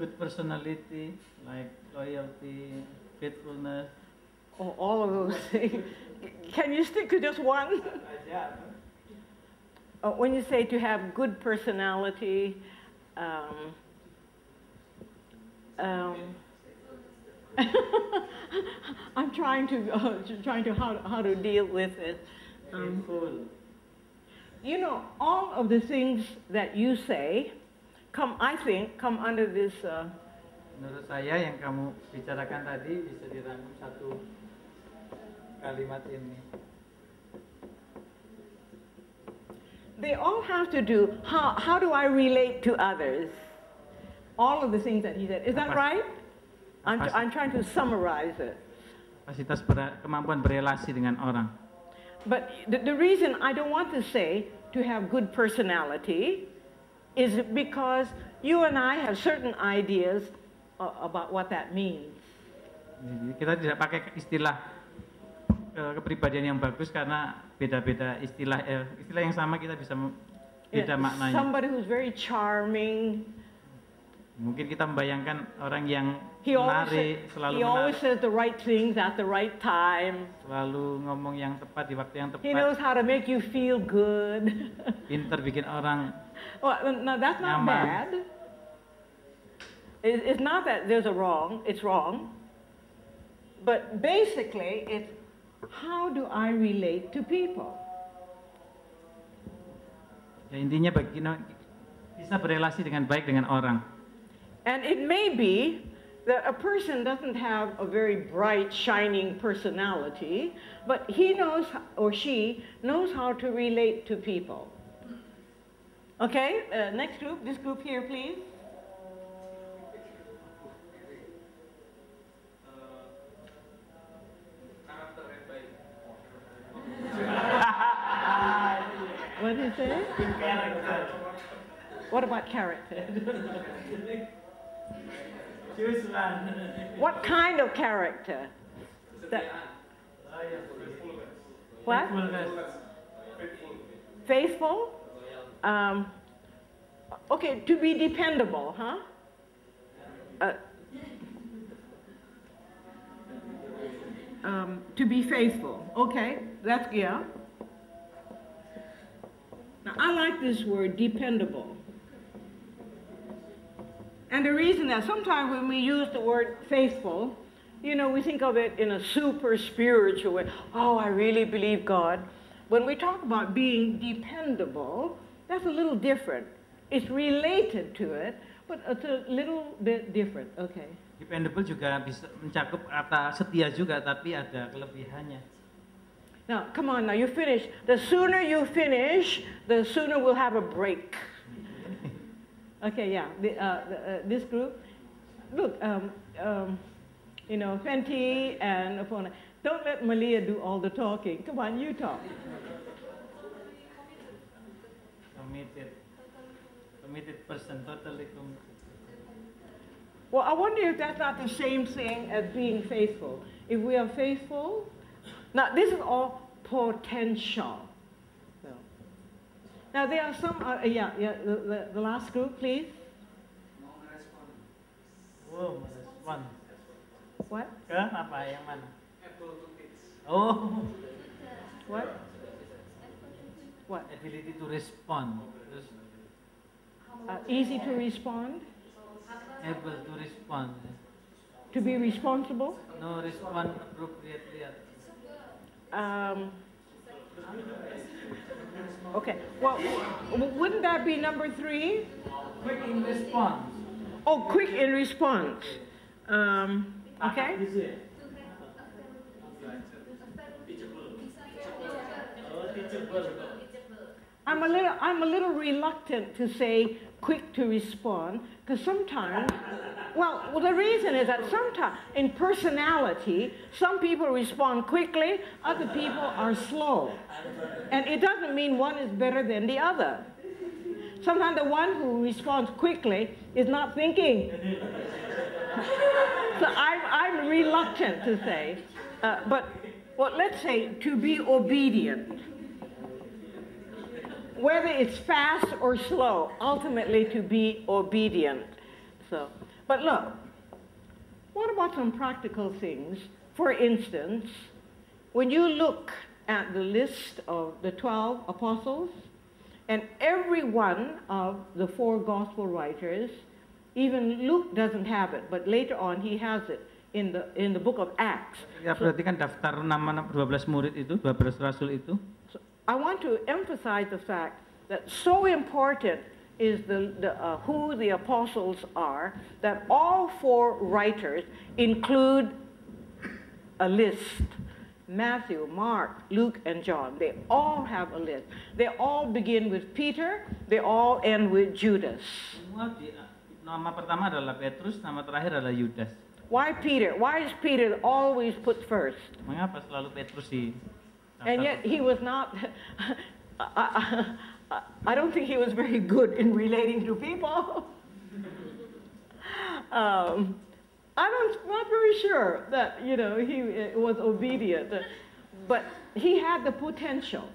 Good personality, like loyalty, faithfulness.
Oh, all of those things. Can you stick to just one? Uh, when you say to have good personality, um, um, I'm trying to uh, trying to how how to deal with it. Um, you know, all of the things that you say come, I think, come under this. Uh,
Menurut saya yang kamu bicarakan tadi bisa dirangkum satu kalimat ini.
they all have to do how how do I relate to others? All of the things that he said. Is that right? I'm, I'm trying to summarize it.
Kapasitas ber- kemampuan berelasi dengan orang.
But the, the reason I don't want to say to have good personality is because you and I have certain ideas uh, about what that means.
Jadi kita tidak pakai istilah eh, kepribadian yang bagus karena beda-beda istilah eh, istilah yang sama kita bisa beda
Yeah,
maknanya.
Somebody who's very charming.
Mungkin kita membayangkan orang yang
He always,
menarik,
sa-
selalu
he always
menarik,
says the right things at the right time.
selalu ngomong yang tepat di waktu yang
He knows
tepat.
how to make you feel good.
Pinter bikin orang
well, no, that's not bad. It, it's not that there's a wrong, it's wrong. But basically, it's how do I relate to people?
ya intinya bagi bisa berelasi dengan baik dengan orang.
And it may be that a person doesn't have a very bright, shining personality, but he knows or she knows how to relate to people. Okay, uh, next group, this group here, please.
karakter yang baik
What did you say? What about character?
Choose one.
What kind of character? That, what? Faithful? Um, okay, to be dependable, huh? Uh, um, to be faithful. Okay, that's, yeah. Now, I like this word, dependable. And the reason that sometimes when we use the word faithful, you know, we think of it in a super spiritual way. Oh, I really believe God. When we talk about being dependable, that's a little different. It's related to it, but it's a little bit different. Okay.
Dependable juga bisa mencakup kata setia juga, tapi ada kelebihannya.
Now, come on, now you finish. The sooner you finish, the sooner we'll have a break. Okay, yeah, the, uh, the, uh, this group. Look, um, um, you know, Fenty and Apona. Don't let Malia do all the talking. Come on, you talk.
Committed, committed person, totally committed.
Well, I wonder if that's not the same thing as being faithful. If we are faithful, now this is all potential. So, now there are some, uh, yeah, yeah, the, the, the last group, please.
mau ngerespon
Wow, merespon.
What?
Ke apa yang mana?
able to teach
Oh,
What? What?
ability to respond.
Uh, easy to respond,
able to respond.
to be responsible.
No respond appropriately.
Um, okay. Well, wouldn't that be number three?
Quick in response.
Oh, quick in response. Um, okay. I'm a little, I'm a little reluctant to say quick to respond because sometimes, well, well, the reason is that sometimes in personality, some people respond quickly, other people are slow, and it doesn't mean one is better than the other. Sometimes the one who responds quickly is not thinking. so I'm, I'm reluctant to say, uh, but well, let's say to be obedient whether it's fast or slow, ultimately to be obedient. So, but look, what about some practical things? For instance, when you look at the list of the 12 apostles, and every one of the four gospel writers Even Luke doesn't have it, but later on he has it in the, in the book of Acts.
Ya berarti kan daftar nama 12 murid itu, 12 rasul itu.
I want to emphasize the fact that so important is the, the, uh, who the apostles are that all four writers include a list. Matthew, Mark, Luke, and John. They all have a list. They all begin with Peter, they all end with Judas.
Semua di, nama pertama adalah Petrus, nama terakhir adalah Yudas.
Why Peter? Why is Peter always put first?
Mengapa selalu Petrus di
And yet he was not, I, I, I don't think he was very good in relating to people. um, I'm not very sure that, you know, he uh, was obedient, but he had the potential.